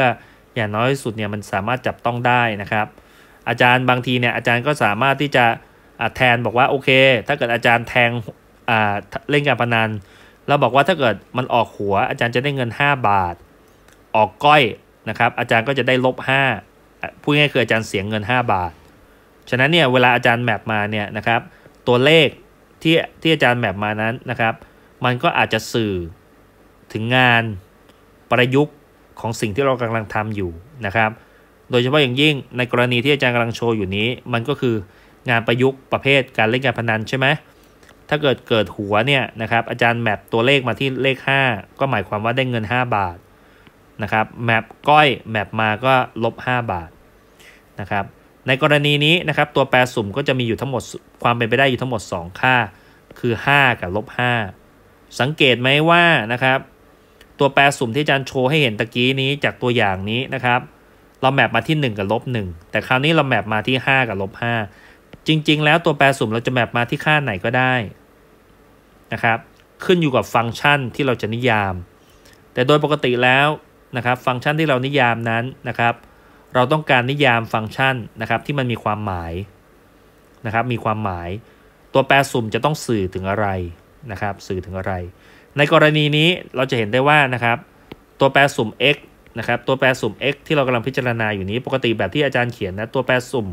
อย่างน้อยสุดเนี่ยมันสามารถจับต้องได้นะครับ อาจารย์บางทีเนี่ยอาจารย์ก็สามารถที่จะแทนบอกว่าโอเค ถ้าเกิดอาจารย์แทงเล่นการพนันแล้วบอกว่าถ้าเกิดมันออกหัว อาจารย์จะได้เงิน 5 บาท ออกก้อยนะครับอาจารย์ก็จะได้ลบ5พูดง่ายคืออาจารย์เสียเงิน 5 บาท ฉะนั้นเนี่ยเวลาอาจารย์แมปมาเนี่ยนะครับตัวเลขที่ที่อาจารย์แมปมานั้นนะครับ มันก็อาจจะสื่อ ถึงงานประยุกต์ของสิ่งที่เรากำลังทำอยู่นะครับ โดยเฉพาะอย่างยิ่งในกรณีที่อาจารย์กำลังโชว์อยู่นี้ มันก็คืองานประยุกต์ประเภทการเล่นการพนันใช่ไหมถ้าเกิดเกิดหัวเนี่ยนะครับอาจารย์แมปตัวเลขมาที่เลข 5 ก็หมายความว่าได้เงิน 5 บาทนะครับแมปก้อยแมปมาก็ลบ 5 บาทนะครับในกรณีนี้นะครับตัวแปรสุ่มก็จะมีอยู่ทั้งหมดความเป็นไปได้อยู่ทั้งหมด 2 ค่า คือ 5 กับลบ5สังเกตไหมว่านะครับ ตัวแปรสุ่มที่อาจารย์โชว์ให้เห็นตะกี้นี้จากตัวอย่างนี้นะครับ เราแมปมาที่ 1 กับลบ1แต่คราวนี้เราแมปมาที่ 5 กับลบ5จริง ๆ แล้วตัวแปรสุ่มเราจะแมปมาที่ค่าไหนก็ได้นะครับ ขึ้นอยู่กับฟังก์ชันที่เราจะนิยาม แต่โดยปกติแล้วนะครับ ฟังก์ชันที่เรานิยามนั้นนะครับ เราต้องการนิยามฟังก์ชันนะครับที่มันมีความหมายนะครับ มีความหมาย ตัวแปรสุ่มจะต้องสื่อถึงอะไรนะครับ สื่อถึงอะไร ในกรณีนี้เราจะเห็นได้ว่านะครับ ตัวแปรสุ่ม x นะครับ ตัวแปรสุ่ม x ที่เรากำลังพิจารณาอยู่นี้ ปกติแบบที่อาจารย์เขียนนะ ตัวแปรสุ่ม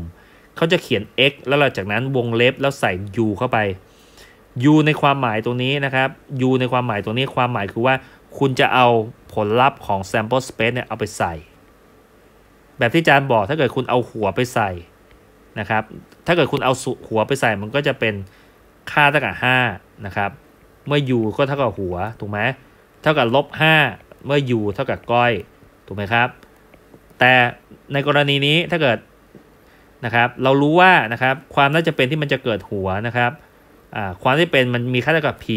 เขาจะเขียน x แล้วหลังจากนั้นวงเล็บแล้วใส่ u เข้าไป u ในความหมายตรงนี้นะครับ u ในความหมายตรงนี้ความหมายคือว่า คุณจะเอาผลลัพธ์ของ sample space เนี่ยเอาไปใส่ แบบที่อาจารย์บอกถ้าเกิดคุณเอาหัวไปใส่นะครับ ถ้าเกิดคุณเอาหัวไปใส่มันก็จะเป็นค่าเท่ากับห้านะครับ เมื่อ u ก็เท่ากับหัวถูกไหมเท่ากับลบห้าเมื่อ u เท่ากับก้อยถูกไหมครับ แต่ในกรณีนี้ถ้าเกิดนะครับเรารู้ว่านะครับความน่าจะเป็นที่มันจะเกิดหัวนะครับความน่าจะเป็นมันมีค่าเท่ากับ p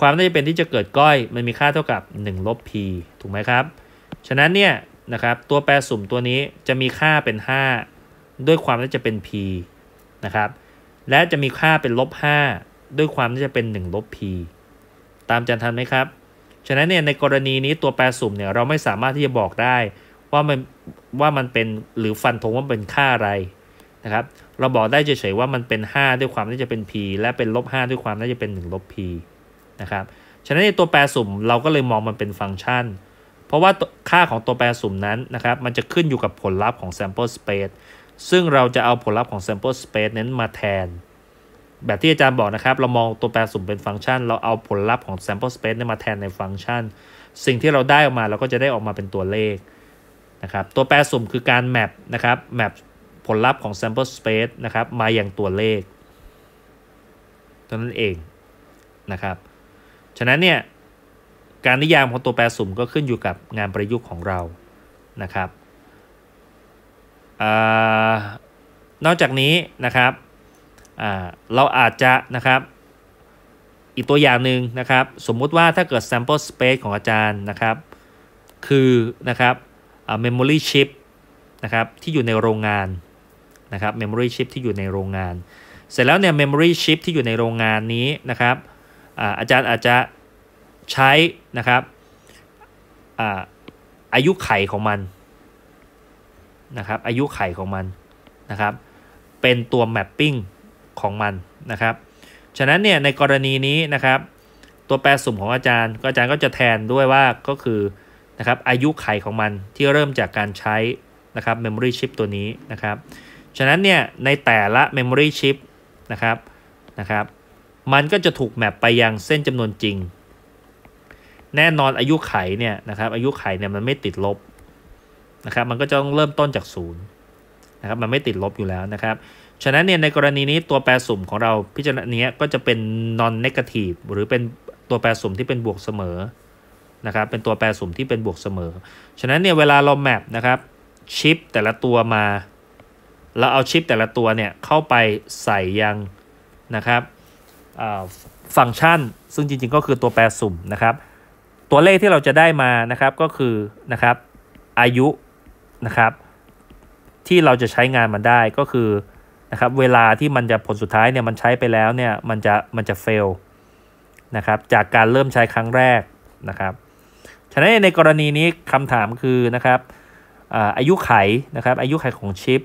ความน่าจะเป็นที่จะเกิดก้อย มันมีค่าเท่ากับ1ลบ p ถูกไหมครับ ฉะนั้นเนี่ยนะครับตัวแปรสุ่มตัวนี้จะมีค่าเป็น 5 ด้วยความน่าจะเป็น p นะครับและจะมีค่าเป็นลบ 5 ด้วยความน่จะเป็น1ลบ p ตามจันทันไหมครับ ฉะนั้นเนี่ยในกรณีนี้ตัวแปรสุ่มเนี่ยเราไม่สามารถที่จะบอกได้ว่ามันว่ามันเป็นหรือฟันธงว่าเป็นค่าอะไรนะครับ เราบอกได้เฉยๆว่ามันเป็น 5 ด้วยความน่าจะเป็น p และเป็นลบ5ด้วยความน่าจะเป็น1ลบ p นะครับ ฉะนั้นในตัวแปรสุ่มเราก็เลยมองมันเป็นฟังก์ชัน เพราะว่าค่าของตัวแปรสุ่มนั้นนะครับ มันจะขึ้นอยู่กับผลลัพธ์ของ sample space ซึ่งเราจะเอาผลลัพธ์ของ sample space นั้นมาแทน แบบที่อาจารย์บอกนะครับ เรามองตัวแปรสุ่มเป็นฟังก์ชัน เราเอาผลลัพธ์ของ sample space นั้นมาแทนในฟังก์ชัน สิ่งที่เราได้ออกมาเราก็จะได้ออกมาเป็นตัวเลขนะครับ ตัวแปรสุ่มคือการแมปนะครับแมปผลลัพธ์ของ sample space นะครับ มาอย่างตัวเลขตัวนั้นเองนะครับ ฉะนั้นเนี่ยการนิยามของตัวแปรสุ่มก็ขึ้นอยู่กับงานประยุกต์ของเรานะครับอนอกจากนี้นะครับ เราอาจจะนะครับอีกตัวอย่างหนึ่งนะครับ สมมุติว่าถ้าเกิด sample space ของอาจารย์นะครับ คือนะครับ memory chip นะครับที่อยู่ในโรงงานนะครับ memory chip ที่อยู่ในโรงงาน เสร็จแล้วเนี่ย memory chip ที่อยู่ในโรงงานนี้นะครับอาจารย์อาจจะใช้นะครับอาอายุไขของมันนะครับอายุไขของมันนะครับ เป็นตัว mapping ของมันนะครับ ฉะนั้นเนี่ยในกรณีนี้นะครับ ตัวแปรสุ่มของอาจารย์ก็อาจารย์ก็จะแทนด้วยว่าก็คือนะครับอายุไขของมันที่เริ่มจากการใช้นะครับ memory chip ตัวนี้นะครับ ฉะนั้นเนี่ยในแต่ละ memory chip นะครับนะครับ มันก็จะถูกแมปไปยังเส้นจำนวนจริง แน่นอนอายุไขเนี่ยนะครับอายุไขเนี่ยมันไม่ติดลบนะครับ มันก็จะต้องเริ่มต้นจากศูนย์นะครับ มันไม่ติดลบอยู่แล้วนะครับ ฉะนั้นเนี่ยในกรณีนี้ตัวแปรสุ่มของเราพิจารณาเนี้ยก็จะเป็น non negative หรือเป็นตัวแปรสุ่มที่เป็นบวกเสมอนะครับเป็นตัวแปรสุ่มที่เป็นบวกเสมอ ฉะนั้นเนี่ยเวลาเราแมปนะครับชิปแต่ละตัวมา เราเอาชิปแต่ละตัวเนี่ยเข้าไปใส่ยังนะครับฟังก์ชัน ซึ่งจริงๆก็คือตัวแปรสุ่มนะครับ ตัวเลขที่เราจะได้มานะครับก็คือนะครับอายุนะครับที่เราจะใช้งานมันได้ก็คือ นะครับเวลาที่มันจะผลสุดท้ายเนี่ยมันใช้ไปแล้วเนี่ยมันจะมันจะเฟลนะครับจากการเริ่มใช้ครั้งแรกนะครับฉะนั้นในกรณีนี้คำถามคือนะครับอายุไขนะครับอายุไขของชิป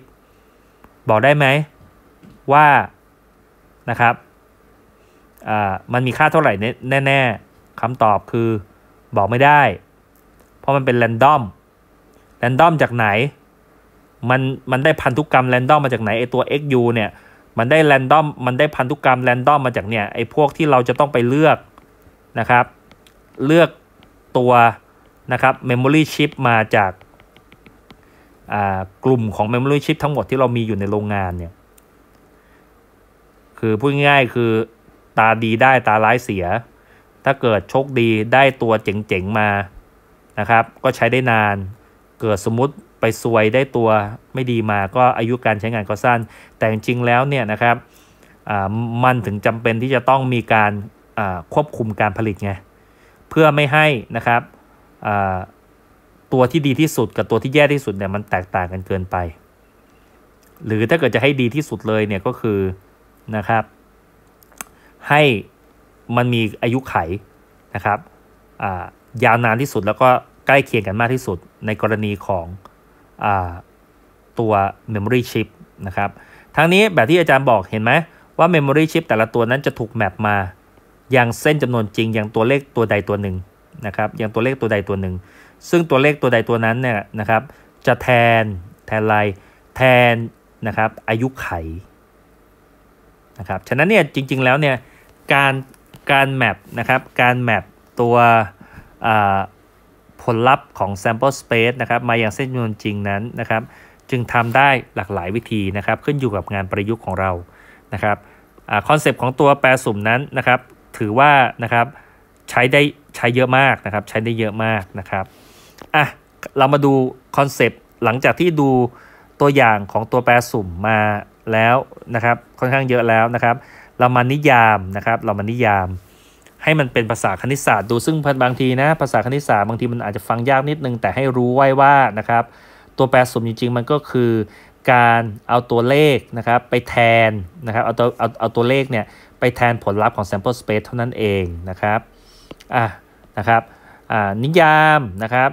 บอกได้ไหมว่านะครับมันมีค่าเท่าไหร่แน่ๆคำตอบคือบอกไม่ได้ เพราะมันเป็น random random จากไหน มันมันได้พันธุกรรม random มาจากไหนไอตัว XU เนี่ยมันได้ random มันได้พันธุกรรม random มาจากเนี่ยไอพวกที่เราจะต้องไปเลือกนะครับเลือกตัวนะครับ memory chip มาจากกลุ่มของเมมโมรีชิปทั้งหมดที่เรามีอยู่ในโรงงานเนี่ยคือพูดง่ายๆคือตาดีได้ตาร้ายเสีย ถ้าเกิดโชคดีได้ตัวเจ๋งๆมานะครับ ก็ใช้ได้นาน เกิดสมมติ ไปซวยได้ตัวไม่ดีมาก็อายุการใช้งานก็สั้น แต่จริงแล้วเนี่ยนะครับมันถึงจำเป็นที่จะต้องมีการควบคุมการผลิตไงเพื่อไม่ให้นะครับตัวที่ดีที่สุดกับตัวที่แย่ที่สุดเนี่ยมันแตกต่างกันเกินไป หรือถ้าเกิดจะให้ดีที่สุดเลยเนี่ยก็คือนะครับ ให้มันมีอายุไขนะครับยาวนานที่สุดแล้วก็ใกล้เคียงกันมากที่สุดในกรณีของ ตัว Memory Chip นะครับทั้งนี้แบบที่อาจารย์บอกเห็นไหมว่า Memory Chip แต่ละตัวนั้นจะถูกแมปมาอย่างเส้นจำนวนจริงอย่างตัวเลขตัวใดตัวหนึ่งนะครับอย่างตัวเลขตัวใดตัวหนึ่ง ซึ่งตัวเลขตัวใดตัวนั้นเนี่ยนะครับจะแทนแทนอะไรแทนนะครับอายุไขนะครับฉะนั้นเนี่ยจริง ๆ แล้วเนี่ยการการแมปนะครับการแมปตัว ผลลัพธ์ของ sample space นะครับมาอย่างเส้นจำนวนจริงนั้นนะครับ จึงทำได้หลากหลายวิธีนะครับ ขึ้นอยู่กับงานประยุกต์ของเรานะครับ concept ของตัวแปรสุ่มนั้นนะครับ ถือว่านะครับใช้ได้ใช้เยอะมากนะครับ ใช้ได้เยอะมากนะครับอะเรามาดู concept หลังจากที่ดูตัวอย่างของตัวแปรสุ่มมาแล้วนะครับ ค่อนข้างเยอะแล้วนะครับ เรามานิยามนะครับ เรามานิยาม ให้มันเป็นภาษาคณิตศาสตร์ดูซึ่งบางทีนะภาษาคณิตศาสตร์บางทีมันอาจจะฟังยากนิดนึงแต่ให้รู้ไว้ว่านะครับ ตัวแปรสุ่มจริงๆ มันก็คือ การเอาตัวเลขนะครับไปแทนนะครับเอาตัวเอาเอาตัวเลขเนี่ยไปแทนผลลัพธ์ของ sample space เท่านั้นเองนะครับอะนะครับอ่านิยามนะครับ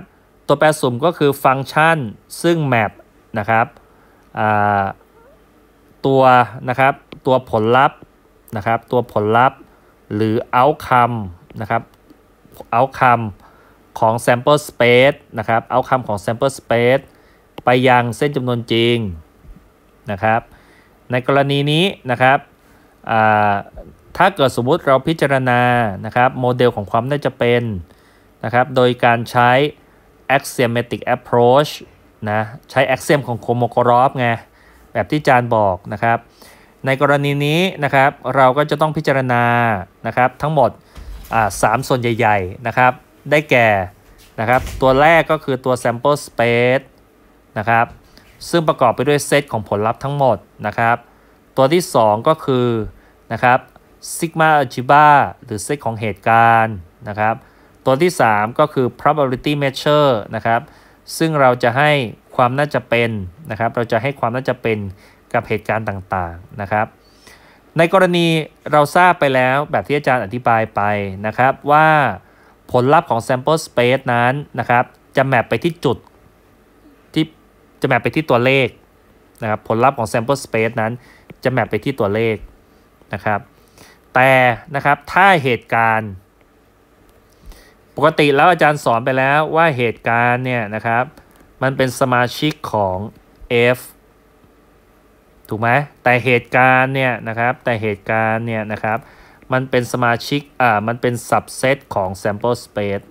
ตัวแปรสุ่มก็คือฟังก์ชันซึ่งแมปนะครับอ่าตัวนะครับตัวผลลัพธ์นะครับตัวผลลัพธ์ หรือ outcome นะครับ outcome ของ sample space นะครับ outcome ของ sample space ไปยังเส้นจำนวนจริงนะครับ ในกรณีนี้นะครับ ถ้าเกิดสมมุติเราพิจารณานะครับโมเดลของความน่าจะเป็นนะครับ โดยการใช้ axiomatic approach นะ ใช้ axiom ของโคโมโกรอฟไง แบบที่จานบอกนะครับ ในกรณีนี้นะครับเราก็จะต้องพิจารณานะครับทั้งหมดสามส่วนใหญ่ๆนะครับได้แก่นะครับตัวแรกก็คือตัว sample space นะครับซึ่งประกอบไปด้วยเซตของผลลัพธ์ทั้งหมดนะครับตัวที่ 2 ก็คือนะครับ sigma algebra หรือเซตของเหตุการณ์นะครับตัวที่ 3 ก็คือ probability measure นะครับซึ่งเราจะให้ความน่าจะเป็นนะครับเราจะให้ความน่าจะเป็น กับเหตุการณ์ต่างๆนะครับ ในกรณีเราทราบไปแล้วแบบที่อาจารย์อธิบายไปนะครับว่าผลลัพธ์ของ sample space นั้นนะครับจะแมปไปที่จุดที่จะแมปไปที่ตัวเลขนะครับผลลัพธ์ของ sample space นั้นจะแมปไปที่ตัวเลขนะครับ แต่นะครับถ้าเหตุการณ์ ปกติแล้วอาจารย์สอนไปแล้วว่าเหตุการณ์เนี่ยนะครับ มันเป็นสมาชิกของ F ถูกไหมแต่เหตุการณ์เนี่ยนะครับแต่เหตุการณ์เนี่ยนะครับมันเป็นสมาชิกอ่ามันเป็น subset ของ sample space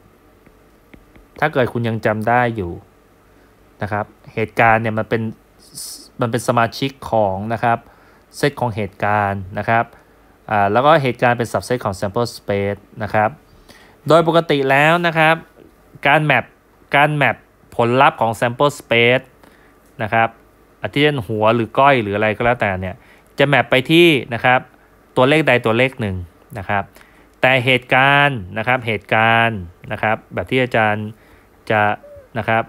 ถ้าเกิดคุณยังจำได้อยู่นะครับเหตุการณ์เนี่ยมันเป็นมันเป็นสมาชิกของนะครับเซตของเหตุการณ์นะครับอ่าแล้วก็เหตุการณ์เป็น subset ของ sample space นะครับโดยปกติแล้วนะครับการแมปการแมปผลลัพธ์ของ sample space นะครับ อาทิเช่นหัวหรือก้อยหรืออะไรก็แล้วแต่เนี่ยจะแมปไปที่นะครับตัวเลขใดตัวเลขหนึ่งนะครับแต่เหตุการณ์นะครับเหตุการณ์นะครับแบบที่อาจารย์จะนะครับ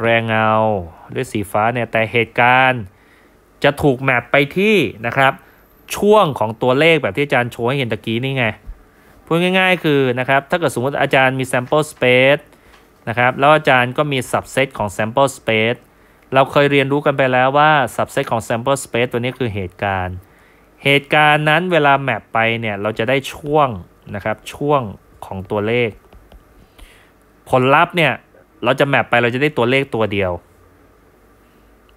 แรงเงาด้วยสีฟ้าเนี่ยแต่เหตุการณ์จะถูกแมปไปที่นะครับช่วงของตัวเลขแบบที่อาจารย์โชว์ให้เห็นตะกี้นี่ไงพูดง่ายๆคือนะครับถ้าเกิดสมมติอาจารย์มี sample space นะครับแล้วอาจารย์ก็มี subset ของ sample space เราเคยเรียนรู้กันไปแล้วว่า subset ของ sample space ตัวนี้คือเหตุการณ์ เหตุการณ์นั้นเวลาแมปไปเนี่ย เราจะได้ช่วงนะครับ ช่วงของตัวเลข ผลลัพธ์เนี่ย เราจะแมปไปเราจะได้ตัวเลขตัวเดียว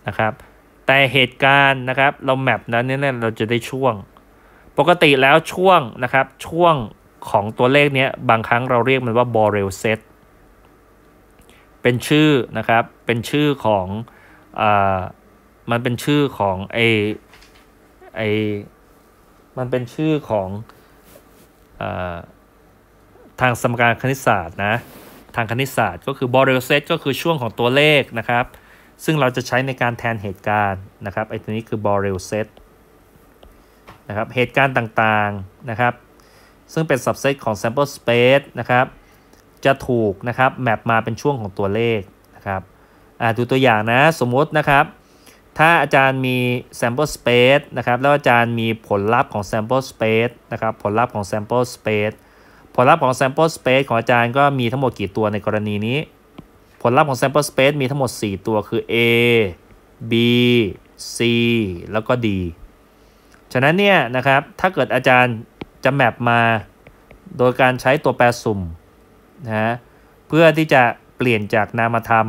นะครับ แต่เหตุการณ์นะครับ เราแมปนั้นเนี่ยเราจะได้ช่วง ปกติแล้วช่วงนะครับ ช่วงของตัวเลขเนี้ยบางครั้งเราเรียกมันว่า Borel set เป็นชื่อนะครับ เป็นชื่อของ อ่ามันเป็นชื่อของไอไอมันเป็นชื่อของอทางสมการคณิตศาสตร์นะทางคณิตศาสตร์ก็คือ Borel set ก็คือช่วงของตัวเลขนะครับ ซึ่งเราจะใช้ในการแทนเหตุการณ์นะครับไอ้ตัวนี้คือ Borel set นะครับเหตุการณ์ต่างๆนะครับ ซึ่งเป็น subset ของ sample space นะครับ จะถูกนะครับแมปมาเป็นช่วงของตัวเลขนะครับ ดูตัวอย่างนะ สมมตินะครับ ถ้าอาจารย์มี sample space นะครับ แล้วอาจารย์มีผลลัพธ์ของ sample space นะครับ ผลลัพธ์ของ sample space ผลลัพธ์ของ sample space ของอาจารย์ก็มีทั้งหมดกี่ตัวในกรณีนี้ ผลลัพธ์ของ sample space มีทั้งหมด 4 ตัวคือ A B C แล้วก็ D ฉะนั้นเนี่ยนะครับ ถ้าเกิดอาจารย์จะแมปมาโดยการใช้ตัวแปรสุ่มนะเพื่อที่จะเปลี่ยนจากนามธรรม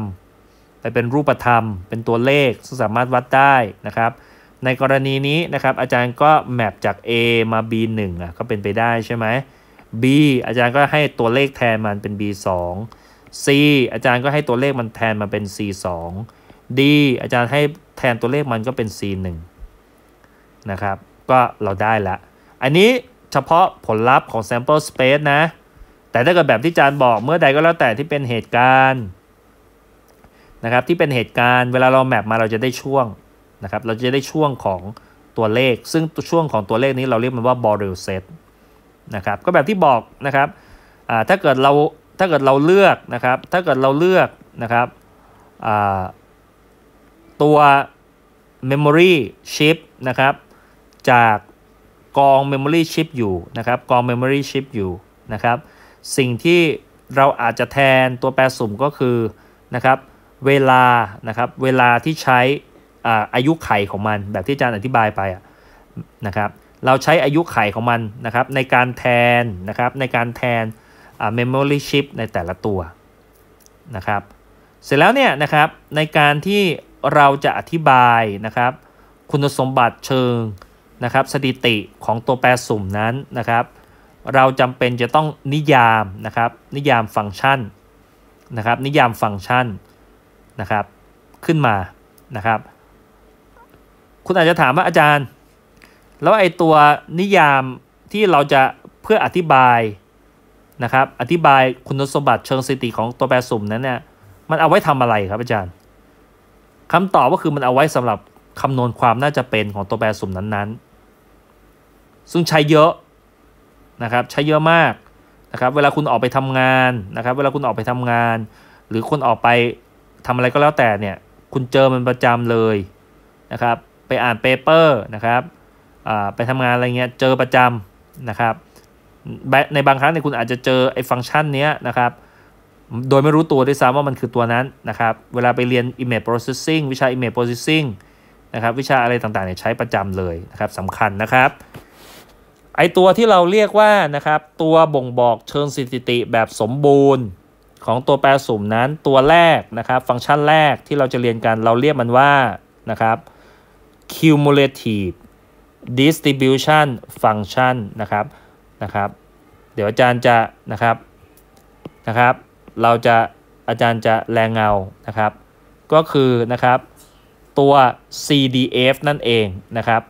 ไปเป็นรูปธรรม เป็นตัวเลขซึ่งสามารถวัดได้นะครับ ในกรณีนี้นะครับอาจารย์ก็แมปจาก A มา B 1 อะก็เป็นไปได้ใช่ไหม B อาจารย์ก็ให้ตัวเลขแทนมันเป็น B 2 C อาจารย์ก็ให้ตัวเลขมันแทนมาเป็น C 2 D อาจารย์ให้แทนตัวเลขมันก็เป็น C 1 นะครับ ก็เราได้ละ อันนี้เฉพาะผลลัพธ์ของ sample space นะ แต่ถ้าเกิดแบบที่อาจารย์บอกเมื่อใดก็แล้วแต่ที่เป็นเหตุการณ์ นะครับที่เป็นเหตุการณ์เวลาเราแมปมาเราจะได้ช่วงนะครับเราจะได้ช่วงของตัวเลข ซึ่งช่วงของตัวเลขนี้เราเรียกมันว่า Borel set นะครับก็แบบที่บอกนะครับถ้าเกิดเราถ้าเกิดเราเลือกนะครับถ้าเกิดเราเลือกนะครับตัว Memory Chip นะครับจากกอง Memory Chip อยู่นะครับกอง Memory Chip อยู่นะครับสิ่งที่เราอาจจะแทนตัวแปรสุ่มก็คือนะครับ เวลานะครับเวลาที่ใช้อายุไขของมันแบบที่อาจารย์อธิบายไปนะครับเราใช้อายุไขของมันนะครับในการแทนนะครับในการแทน memory chip ในแต่ละตัวนะครับเสร็จแล้วเนี่ยนะครับในการที่เราจะอธิบายนะครับคุณสมบัติเชิงนะครับสถิติของตัวแปรสุ่มนั้นนะครับเราจำเป็นจะต้องนิยามนะครับนิยามฟังก์ชันนะครับนิยามฟังก์ชันน นะครับขึ้นมานะครับ คุณอาจจะถามว่าอาจารย์ แล้วไอ้ตัวนิยามที่เราจะเพื่ออธิบายนะครับ อธิบายคุณสมบัติเชิงสถิติของตัวแปรสุ่มนั้นเนี่ยมันเอาไว้ทำอะไรครับอาจารย์คำตอบก็คือมันเอาไว้สำหรับคำนวณความน่าจะเป็นของตัวแปรสุ่มนั้นๆ ซึ่งใช้เยอะนะครับใช้เยอะมากนะครับ เวลาคุณออกไปทำงานนะครับ เวลาคุณออกไปทำงาน หรือคุณออกไป ทำอะไรก็แล้วแต่เนี่ย คุณเจอมันประจำเลยนะครับ ไปอ่าน paper นะครับไปทำงานอะไรเงี้ยเจอประจำนะครับในบางครั้งเนี่ยคุณอาจจะเจอไอ้ฟังก์ชันนี้นะครับ โดยไม่รู้ตัวด้วยซ้ำว่ามันคือตัวนั้นนะครับ เวลาไปเรียน image processing วิชา image processing นะครับวิชาอะไรต่างๆเนี่ยใช้ประจำเลยนะครับสำคัญนะครับ ไอตัวที่เราเรียกว่านะครับตัวบ่งบอกเชิงสถิติแบบสมบูรณ์ ของตัวแปรสุ่มนั้นตัวแรกนะครับ ฟังก์ชันแรกที่เราจะเรียนกันเราเรียกมันว่านะครับ cumulative distribution function นะครับนะครับ เดี๋ยวอาจารย์จะนะครับนะครับ เราจะอาจารย์จะแรงเงานะครับ ก็คือนะครับตัว CDF นั่นเองนะครับ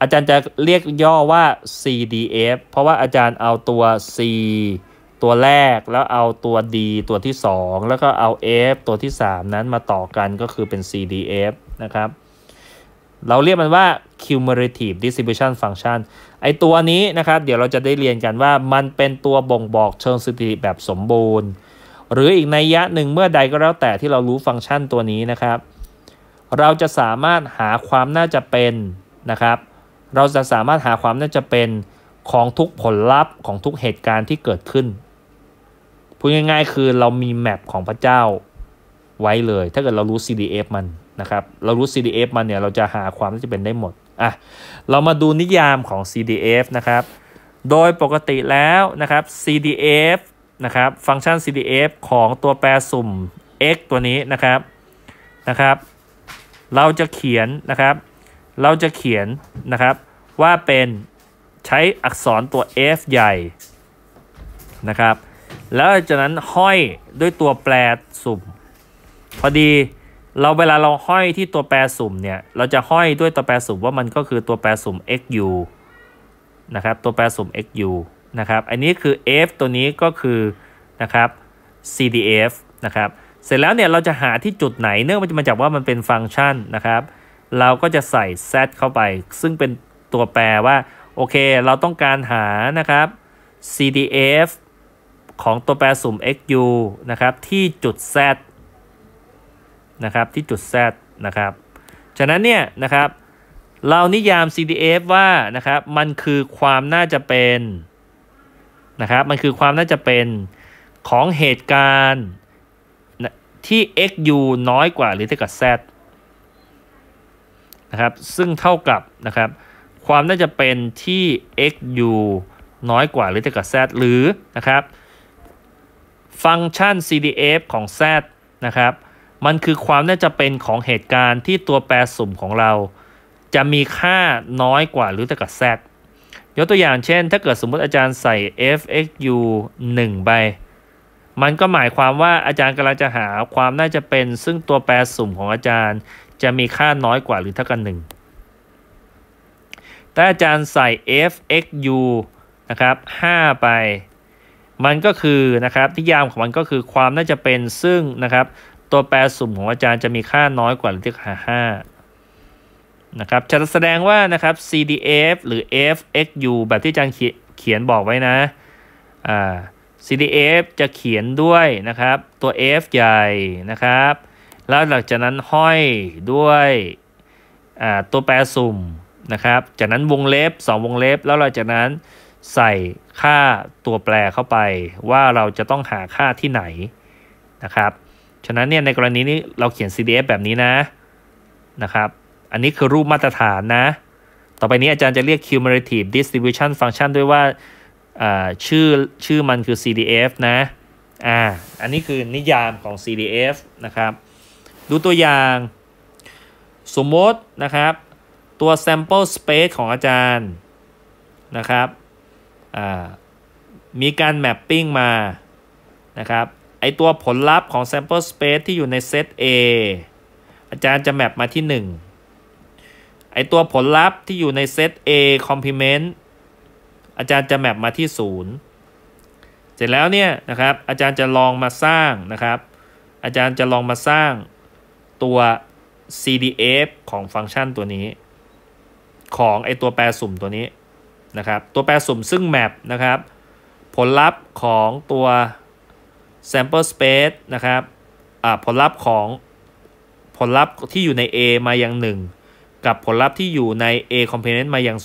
อาจารย์จะเรียกย่อว่า CDF เพราะว่าอาจารย์เอาตัว C ตัวแรกแล้วเอาตัว D ตัวที่ 2 แล้วก็เอา F ตัวที่ 3 นั้นมาต่อกันก็คือเป็น CDF นะครับ เราเรียกมันว่า cumulative distribution function ไอตัวนี้นะครับ เดี๋ยวเราจะได้เรียนกันว่ามันเป็นตัวบ่งบอกเชิงสถิติแบบสมบูรณ์ หรืออีกในยะหนึ่งเมื่อใดก็แล้วแต่ที่เรารู้ฟังก์ชันตัวนี้นะครับ เราจะสามารถหาความน่าจะเป็นนะครับ เราจะสามารถหาความน่าจะเป็นของทุกผลลัพธ์ของทุกเหตุการณ์ที่เกิดขึ้น พูดง่ายๆ คือเรามีแมปของพระเจ้าไว้เลย ถ้าเกิดเรารู้ CDF มันนะครับ เรารู้ CDF มันเนี่ยเราจะหาความที่จะเป็นได้หมดอะเรามาดูนิยามของ CDF นะครับ โดยปกติแล้วนะครับ CDF นะครับ ฟังก์ชัน CDF ของตัวแปรสุ่ม x ตัวนี้นะครับนะครับ เราจะเขียนนะครับ เราจะเขียนนะครับว่าเป็นใช้อักษรตัว F ใหญ่นะครับ แล้วจากนั้นห้อยด้วยตัวแปรสุ่ม พอดีเราเวลาเราห้อยที่ตัวแปรสุ่มเนี่ย เราจะห้อยด้วยตัวแปรสุ่มว่ามันก็คือตัวแปรสุ่ม xu นะครับ ตัวแปรสุ่ม xu นะครับ อันนี้คือ f ตัวนี้ก็คือนะครับ cdf นะครับ เสร็จแล้วเนี่ยเราจะหาที่จุดไหนเนื่องมาจากว่ามันเป็นฟังก์ชันนะครับ เราก็จะใส่ z เข้าไป ซึ่งเป็นตัวแปรว่า โอเค เราต้องการหานะครับ cdf ของตัวแปรสุ่ม xu นะครับที่จุด z นะครับที่จุด Z นะครับ ฉะนั้นเนี่ยนะครับเรานิยาม CDF ว่านะครับมันคือความน่าจะเป็นนะครับมันคือความน่าจะเป็นของเหตุการณ์ที่ xu น้อยกว่าหรือเท่ากับ z นะครับซึ่งเท่ากับนะครับความน่าจะเป็นที่ xu น้อยกว่าหรือเท่ากับ z หรือนะครับ ฟังก์ชัน CDF ของ z นะครับ มันคือความน่าจะเป็นของเหตุการณ์ที่ตัวแปรสุ่มของเรา จะมีค่าน้อยกว่าหรือเท่ากับ z ยกตัวอย่างเช่น ถ้าเกิดสมมติอาจารย์ใส่ fxu 1ไปมันก็หมายความว่าอาจารย์กำลังจะหาความน่าจะเป็น ซึ่งตัวแปรสุ่มของอาจารย์ จะมีค่าน้อยกว่าหรือเท่ากับ1ถ้าอาจารย์ใส่ fxu นะครับ 5 ไป มันก็คือนะครับที่ยามของมันก็คือความน่าจะเป็นซึ่งนะครับ ตัวแปรสุ่มของอาจารย์จะมีค่าน้อยกว่าหรือเท่ากับห้านะครับจะแสดงว่านะครับ CDF หรือ FXU แบบที่อาจารย์เขียนบอกไว้นะอ่า CDF จะเขียนด้วยนะครับ ตัว F ใหญ่นะครับ แล้วหลังจากนั้นห้อยด้วยตัวแปรสุ่มนะครับ จากนั้นวงเล็บ 2 วงเล็บ แล้วหลังจากนั้น ใส่ค่าตัวแปรเข้าไปว่าเราจะต้องหาค่าที่ไหนนะครับ ฉะนั้นเนี่ยในกรณีนี้เราเขียน CDF แบบนี้นะนะครับ อันนี้คือรูปมาตรฐานนะ ต่อไปนี้อาจารย์จะเรียก cumulative distribution function ด้วยว่าชื่อชื่อมันคือ CDF นะอ่าอันนี้คือนิยามของ CDF นะครับ ดูตัวอย่าง สมมตินะครับ ตัว sample space ของอาจารย์นะครับ มีการแมปปิ้งมานะครับไอตัวผลลัพธ์ของ sample space ที่อยู่ในเซต A อาจารย์จะแมปมาที่ 1 ไอตัวผลลัพธ์ที่อยู่ในเซต A complement อาจารย์จะแมปมาที่ 0 เสร็จแล้วเนี่ยนะครับอาจารย์จะลองมาสร้างนะครับ อาจารย์จะลองมาสร้างตัว CDF ของฟังก์ชันตัวนี้ ของไอตัวแปรสุ่มตัวนี้ นะครับ ตัวแปรสุ่มซึ่งแมปนะครับ ผลลัพธ์ของตัว sample space นะครับผลลัพธ์ของผลลัพธ์ที่อยู่ใน A มายัง 1 กับผลลัพธ์ที่อยู่ใน A component มายัง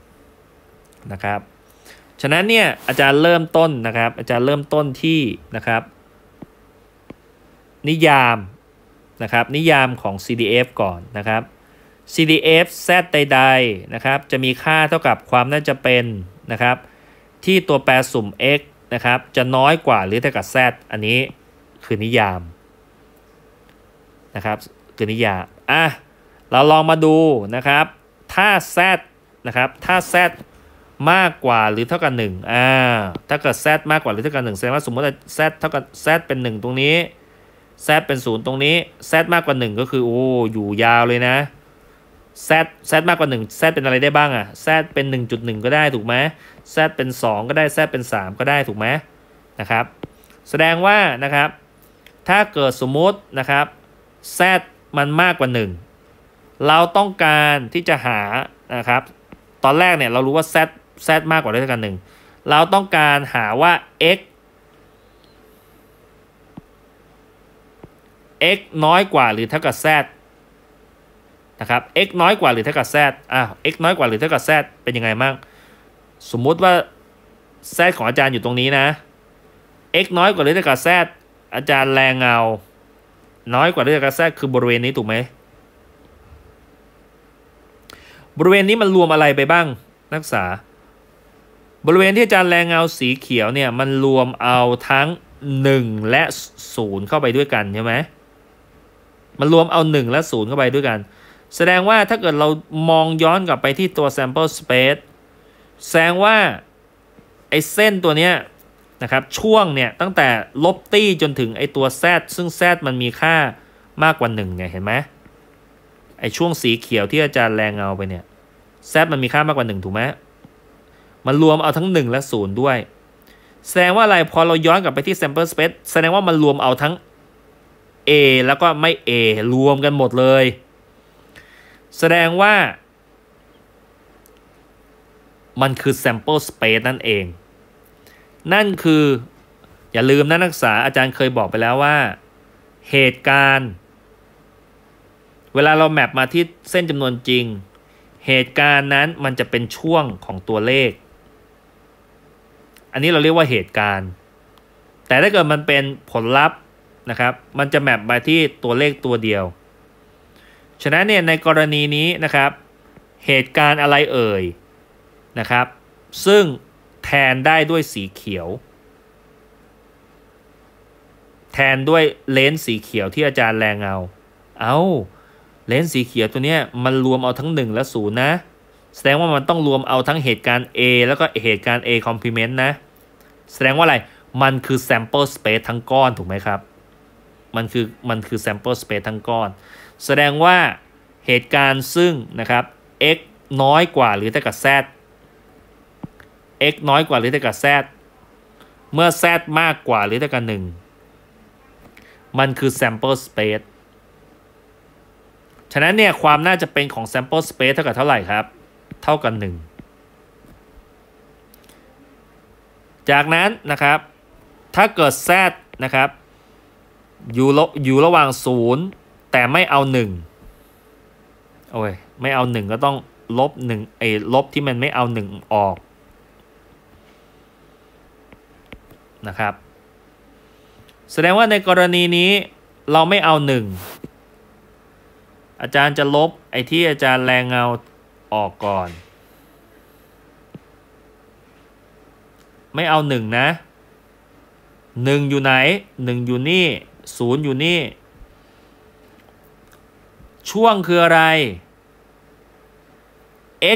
0 นะครับ ฉะนั้นเนี่ยอาจารย์เริ่มต้นนะครับ อาจารย์เริ่มต้นที่นะครับ นิยามนะครับนิยามของ CDF ก่อนนะครับ CDF z ใดๆนะครับจะมีค่าเท่ากับความน่าจะเป็นนะครับที่ตัวแปรสุ่ม x นะครับจะน้อยกว่าหรือเท่ากับ z อันนี้คือนิยามนะครับคือนิยามอะเราลองมาดูนะครับถ้า z นะครับถ้า z มากกว่าหรือเท่ากับ1อ่าถ้าเกิด z มากกว่าหรือเท่ากับ1แสดงว่าสมมติว่า z เท่ากับ z เป็น 1 ตรงนี้ z เป็น 0 ตรงนี้ z มากกว่า 1 ก็คือโอ้อยู่ยาวเลยนะ z z มากกว่า1 z เป็นอะไรได้บ้างอะ z เป็น 1.1 ก็ได้ถูกไหม z เป็น 2 ก็ได้ z เป็น 3 ก็ได้ถูกไหมนะครับ แสดงว่านะครับ ถ้าเกิดสมมตินะครับ z มันมากกว่า 1 เราต้องการที่จะหานะครับ ตอนแรกเนี่ยเรารู้ว่า z z มากกว่าหรือเท่ากัน1เราต้องการหาว่า x x น้อยกว่าหรือเท่ากับ z นะครับ x น้อยกว่าหรือเท่ากับ z อะ x น้อยกว่าหรือเท่ากับ z เป็นยังไงบ้าง สมมุติว่า z ของอาจารย์อยู่ตรงนี้นะ x น้อยกว่าหรือเท่ากับ z อาจารย์แรงเงา น้อยกว่าหรือเท่ากับ z คือบริเวณนี้ถูกไหม บริเวณนี้มันรวมอะไรไปบ้าง นักศึกษา บริเวณที่อาจารย์แรงเงาสีเขียวเนี่ยมันรวมเอาทั้ง 1 และ 0 เข้าไปด้วยกันใช่ไหมมันรวมเอา 1 และ 0 เข้าไปด้วยกัน แสดงว่าถ้าเกิดเรามองย้อนกลับไปที่ตัว sample space แสดงว่า ไอ้เส้นตัวเนี้ยนะครับ ช่วงเนี่ย ตั้งแต่ลบตี้จนถึงไอ้ตัว z ซึ่ง z มันมีค่ามากกว่า1ไงเห็นไหมไอ้ช่วงสีเขียวที่อาจารย์แรงเงาไปเนี่ย z มันมีค่ามากกว่า1ถูกไหมมันรวมเอาทั้ง 1 และ 0 ด้วย แสดงว่าอะไร พอเราย้อนกลับไปที่ sample space แสดงว่ามันรวมเอาทั้ง A แล้วก็ไม่ A รวมกันหมดเลย แสดงว่ามันคือ sample space นั่นเอง นั่นคืออย่าลืมนะนักศึกษาอาจารย์เคยบอกไปแล้วว่า เหตุการณ์ เวลาเราแมปมาที่เส้นจำนวนจริง เหตุการณ์นั้นมันจะเป็นช่วงของตัวเลข อันนี้เราเรียกว่าเหตุการณ์ แต่ถ้าเกิดมันเป็นผลลัพธ์นะครับ มันจะแมปมาที่ตัวเลขตัวเดียว ฉะนั้นเนี่ยในกรณีนี้นะครับ เหตุการณ์อะไรเอ่ยนะครับ ซึ่งแทนได้ด้วยสีเขียว แทนด้วยเลนส์สีเขียวที่อาจารย์แรงเอา เอาเลนส์สีเขียวตัวนี้มันรวมเอาทั้ง 1 และ0นะ แสดงว่ามันต้องรวมเอาทั้งเหตุการณ์ A แล้วก็เหตุการณ์ A complement นะ แสดงว่าอะไร มันคือ sample space ทั้งก้อนถูกไหมครับ มันคือมันคือ sample space ทั้งก้อน แสดงว่าเหตุการณ์ซึ่งนะครับ x น้อยกว่าหรือเท่ากับ z x น้อยกว่าหรือเท่ากับ z เมื่อ z มากกว่าหรือเท่ากับ 1 มันคือ sample space ฉะนั้นเนี่ยความน่าจะเป็นของ sample space เท่ากับเท่าไหร่ครับ เท่ากัน1จากนั้นนะครับ ถ้าเกิด z นะครับ อยู่อยู่ระหว่าง 0 แต่ไม่เอา1โอ้ยไม่เอา1ก็ต้องลบ1ไอ้ลบที่มันไม่เอา1ออกนะครับ แสดงว่าในกรณีนี้เราไม่เอา1อาจารย์จะลบไอ้ที่อาจารย์แรงเงาออกก่อน ไม่เอาหนึ่งนะหนึ่งอยู่ไหนหนึ่งอยู่นี่ศูนย์อยู่นี่ ช่วงคืออะไร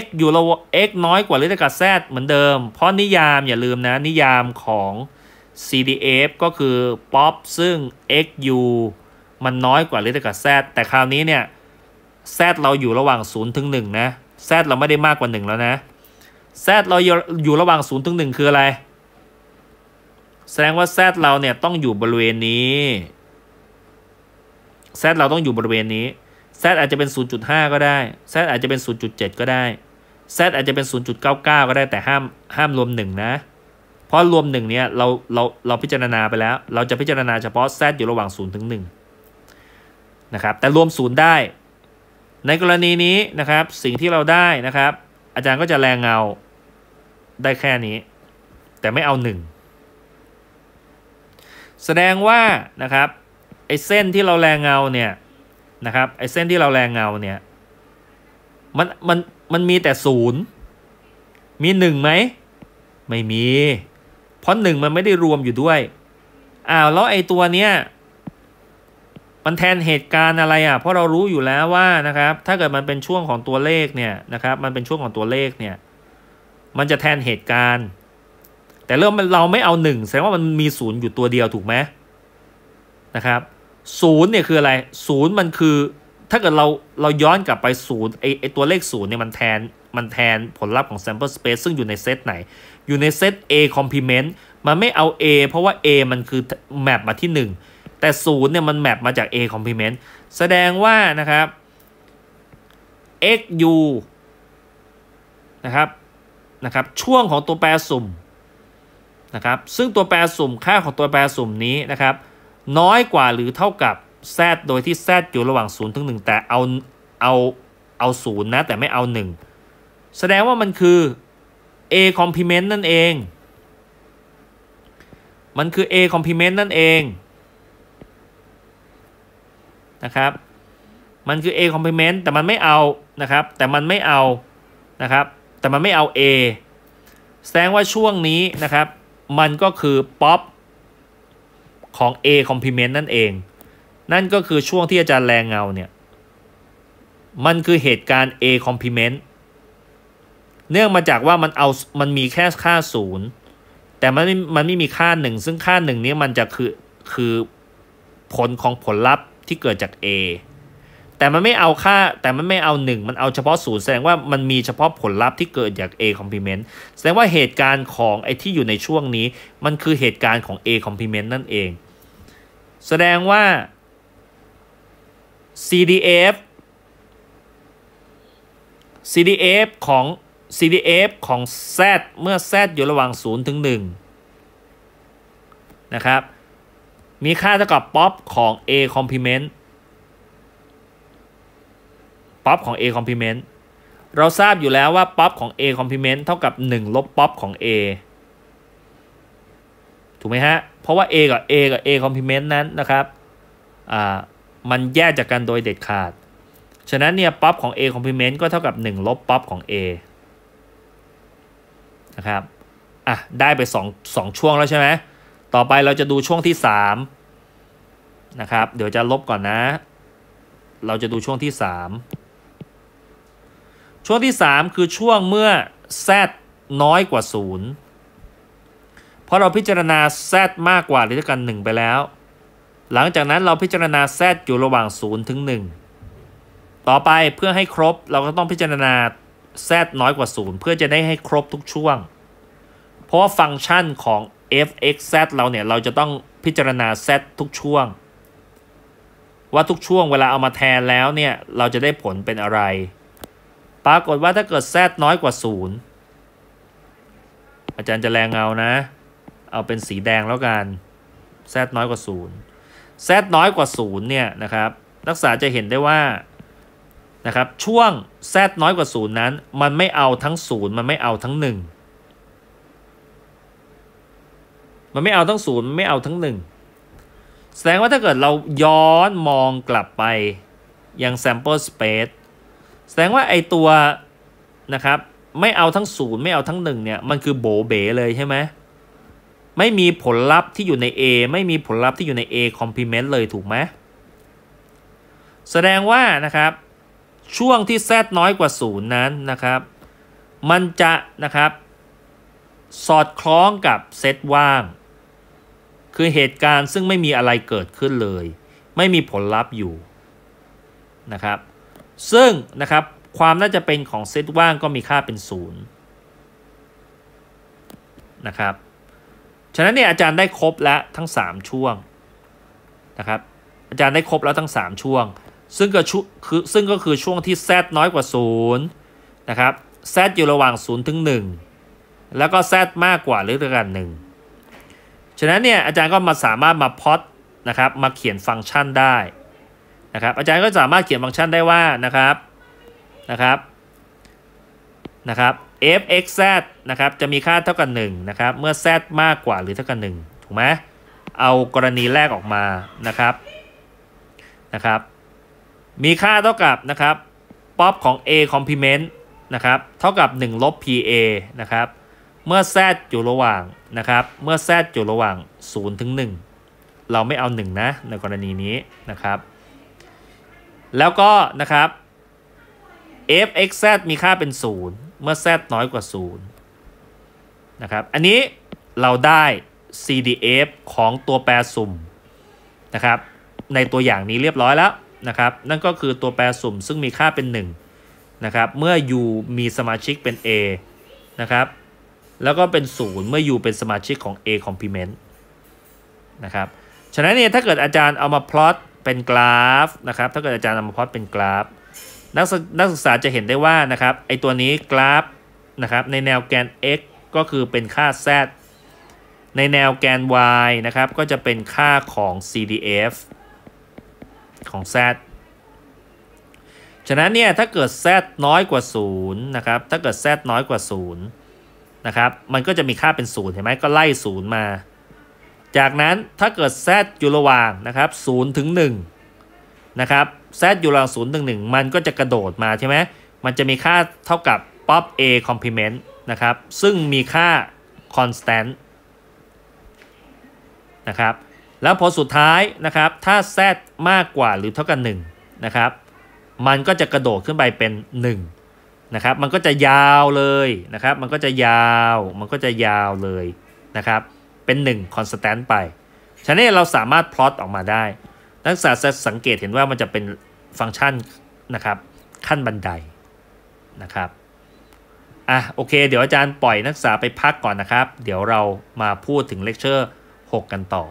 x อยู่ระ x น้อยกว่าหรือเท่ากับ z เหมือนเดิม เพราะนิยามอย่าลืมนะ นิยามของ CDF ก็คือ pop ซึ่ง x u มันน้อยกว่าหรือเท่ากับ z แต่คราวนี้เนี่ย z เราอยู่ระหว่าง 0 ถึง 1 นะ z เราไม่ได้มากกว่า 1 แล้วนะ z เราอยู่ระหว่าง 0 ถึง 1 คืออะไร แสดงว่า z เราเนี่ยต้องอยู่บริเวณนี้ z เราต้องอยู่บริเวณนี้ z อาจจะเป็น 0.5 ก็ได้ z อาจจะเป็น 0.7 ก็ได้ z อาจจะเป็น 0.99 ก็ได้แต่ห้ามห้ามรวม 1 นะ เพราะรวม 1 เนี่ยเราเราเราพิจารณาไปแล้ว เราจะพิจารณาเฉพาะ z อยู่ระหว่าง 0 ถึง 1 นะครับ แต่รวม 0 ได้ ในกรณีนี้นะครับ สิ่งที่เราได้นะครับ อาจารย์ก็จะแรงเงาได้แค่นี้ แต่ไม่เอาหนึ่งแสดงว่านะครับไอ้เส้นที่เราแรงเงาเนี่ย นะครับไอเส้นที่เราแรงเงาเนี่ยมันมันมันมีแต่ศูนย์มีหนึ่งไหมไม่มี เพราะหนึ่งมันไม่ได้รวมอยู่ด้วยอ้าวแล้วไอตัวเนี้ยมันแทนเหตุการณ์อะไรอะเพราะเรารู้อยู่แล้วว่านะครับ ถ้าเกิดมันเป็นช่วงของตัวเลขเนี่ยนะครับ มันเป็นช่วงของตัวเลขเนี่ย มันจะแทนเหตุการณ์ แต่เริ่มเราไม่เอาหนึ่งแสดงว่ามันมีศูนย์อยู่ตัวเดียวถูกไหมนะครับ ศูนย์เนี่ยคืออะไรศูนย์มันคือ ถ้าเกิดเราเราย้อนกลับไปศูนย์ไอไอตัวเลขศูนย์เนี่ยมันแทนมันแทนผลลัพธ์ของ sample space ซึ่งอยู่ในเซตไหน อยู่ในเซต A complement มันไม่เอา A เพราะว่า A มันคือแมปมาที่ 1 แต่ศูนย์เนี่ยมันแมปมาจาก A complement แสดงว่านะครับ x u นะครับนะครับช่วงของตัวแปรสุ่มนะครับซึ่งตัวแปรสุ่มค่าของตัวแปรสุ่มนี้นะครับ น้อยกว่าหรือเท่ากับ z โดยที่ z อยู่ระหว่าง0ถึง1แต่เอาเอาเอา0นะแต่ไม่เอา 1 แสดงว่ามันคือ a complement นั่นเอง มันคือ a complement นั่นเองนะครับ มันคือ A complement แต่มันไม่เอานะครับ แต่มันไม่เอานะครับ แต่มันไม่เอา A แสดงว่าช่วงนี้นะครับ มันก็คือป๊อป ของ A complement นั่นเอง นั่นก็คือช่วงที่อาจารย์แรงเงาเนี่ย มันคือเหตุการณ์ A complement เนื่องมาจากว่ามันเอา มันมีแค่ค่าศูนย์แต่มันไม่มันไม่มีค่าหนึ่งซึ่งค่าหนึ่งนี้มันจะคือคือผลของผลลัพธ์ที่เกิดจาก A แต่มันไม่เอาค่าแต่มันไม่เอา1มันเอาเฉพาะศูนย์แสดงว่ามันมีเฉพาะผลลัพธ์ที่เกิดจาก A complement แสดงว่าเหตุการณ์ของไอ้ที่อยู่ในช่วงนี้ มันคือเหตุการณ์ของ A complement นั่นเอง แสดงว่า CDF CDF ของ CDF ของ Z เมื่อ Z อยู่ระหว่าง 0 ถึง 1 นะครับ มีค่าเท่ากับป๊อปของ a complement ป๊อปของ a complement เราทราบอยู่แล้วว่าป๊อปของ a complement เท่ากับ 1 ลบป๊อปของ a ถูกไหมฮะ เพราะว่า a กับ a กับ a complement นั้นนะครับอ่ามันแยกจากกันโดยเด็ดขาด ฉะนั้นเนี่ยป๊อปของ a complement ก็เท่ากับ 1 ลบป๊อปของ a นะครับอะได้ไป2 2ช่วงแล้วใช่ไหมต่อไปเราจะดูช่วงที่3นะครับเดี๋ยวจะลบก่อนนะ เราจะดูช่วงที่ 3 ช่วงที่ 3 คือช่วงเมื่อ z น้อยกว่า 0 เพราะเราพิจารณา z มากกว่าหรือเท่ากัน 1 ไปแล้ว หลังจากนั้นเราพิจารณา z อยู่ระหว่าง 0 ถึง 1 ต่อไปเพื่อให้ครบเราก็ต้องพิจารณา z น้อยกว่า 0 เพื่อจะได้ให้ครบทุกช่วง เพราะว่าฟังก์ชันของ f x z เราเนี่ย เราจะต้องพิจารณา z ทุกช่วง ว่าทุกช่วงเวลาเอามาแทนแล้วเนี่ย เราจะได้ผลเป็นอะไร ปรากฏว่าถ้าเกิด z น้อยกว่า 0 อาจารย์จะแรงเงานะ เอาเป็นสีแดงแล้วกัน z น้อยกว่า 0 z น้อยกว่า 0 เนี่ยนะครับ นักศึกษาจะเห็นได้ว่านะครับช่วง z น้อยกว่า 0 นั้น มันไม่เอาทั้ง 0 มันไม่เอาทั้ง 1 มันไม่เอาทั้ง 0 มันไม่เอาทั้ง 1 แสดงว่าถ้าเกิดเราย้อนมองกลับไปยัง sample space แสดงว่าไอตัวนะครับไม่เอาทั้ง 0 ไม่เอาทั้ง 1 เนี่ย มันคือโบเบเลยใช่ไหม ไม่มีผลลัพธ์ที่อยู่ใน A ไม่มีผลลัพธ์ที่อยู่ใน A complement เลยถูกไหมแสดงว่านะครับ ช่วงที่ z น้อยกว่า 0 นั้นนะครับ มันจะนะครับ สอดคล้องกับเซตว่าง คือเหตุการณ์ซึ่งไม่มีอะไรเกิดขึ้นเลย ไม่มีผลลัพธ์อยู่นะครับ ซึ่งนะครับความน่าจะเป็นของเซตว่างก็มีค่าเป็น 0 นะครับ ฉะนั้นเนี่ยอาจารย์ได้ครบแล้วทั้ง 3 ช่วงนะครับอาจารย์ได้ครบแล้วทั้ง 3 ช่วง ซึ่งก็ชุคือซึ่งก็คือช่วงที่ z น้อยกว่า0นะครับ z อยู่ระหว่าง0ถึง1แล้วก็ z มากกว่าหรือเท่ากัน1ฉะนั้นเนี่ยอาจารย์ก็มาสามารถมาพอตนะครับมาเขียนฟังก์ชันได้นะครับอาจารย์ก็สามารถเขียนฟังก์ชันได้ว่านะครับนะครับนะครับ f x z นะครับจะมีค่าเท่ากับ1นะครับเมื่อ z มากกว่าหรือเท่ากับ1ถูกไหมเอากรณีแรกออกมานะครับนะครับ มีค่าเท่ากับนะครับป๊อปของ a complement นะครับเท่ากับ1ลบ pa นะครับเมื่อ z อยู่ระหว่างนะครับเมื่อ z อยู่ระหว่าง0ถึง1เราไม่เอา 1 นะในกรณีนี้นะครับ แล้วก็นะครับ f x z มีค่าเป็น 0 มื่อ z น้อยกว่า 0 นะครับ อันนี้เราได้ CDF ของตัวแปรสุ่มนะครับ ในตัวอย่างนี้เรียบร้อยแล้วนะครับ นั่นก็คือตัวแปรสุ่มซึ่งมีค่าเป็น 1 นะครับ เมื่อ u มีสมาชิกเป็น a นะครับ แล้วก็เป็น 0 เมื่อ u เป็นสมาชิกของ a complement นะครับ ฉะนั้นเนี่ยถ้าเกิดอาจารย์เอามาพลอตเป็นกราฟนะครับ ถ้าเกิดอาจารย์เอามาพลอตเป็นกราฟ นักนักศึกษาจะเห็นได้ว่านะครับไอตัวนี้กราฟนะครับในแนวแกน x ก็คือเป็นค่า z ในแนวแกน y นะครับก็จะเป็นค่าของ CDF ของ z ฉะนั้นเนี่ยถ้าเกิด z น้อยกว่า0นะครับถ้าเกิด z น้อยกว่า0นะครับมันก็จะมีค่าเป็น0เห็นไหมก็ไล่0มา จากนั้นถ้าเกิด z อยู่ระหว่างนะครับ0ถึง1 นะครับ z อยู่ระหว่าง0ถึงมันก็จะกระโดดมาใช่ไหมมันจะมีค่าเท่ากับ pop a complement นะครับ ซึ่งมีค่า constant นะครับ แล้วพอสุดท้ายนะครับ ถ้า z มากกว่าหรือเท่ากับ1นะครับ มันก็จะกระโดดขึ้นไปเป็น 1 นะครับ มันก็จะยาวเลยนะครับ มันก็จะยาว มันก็จะยาวเลยนะครับ เป็น 1 constant ไป ฉะนั้นเราสามารถพลอตออกมาได้ นักศึกษาจะสังเกตเห็นว่ามันจะเป็นฟังก์ชันนะครับขั้นบันไดนะครับอะโอเค เดี๋ยวอาจารย์ปล่อยนักศึกษาไปพักก่อนนะครับ เดี๋ยวเรามาพูดถึงเลคเชอร์ 6 กันต่อ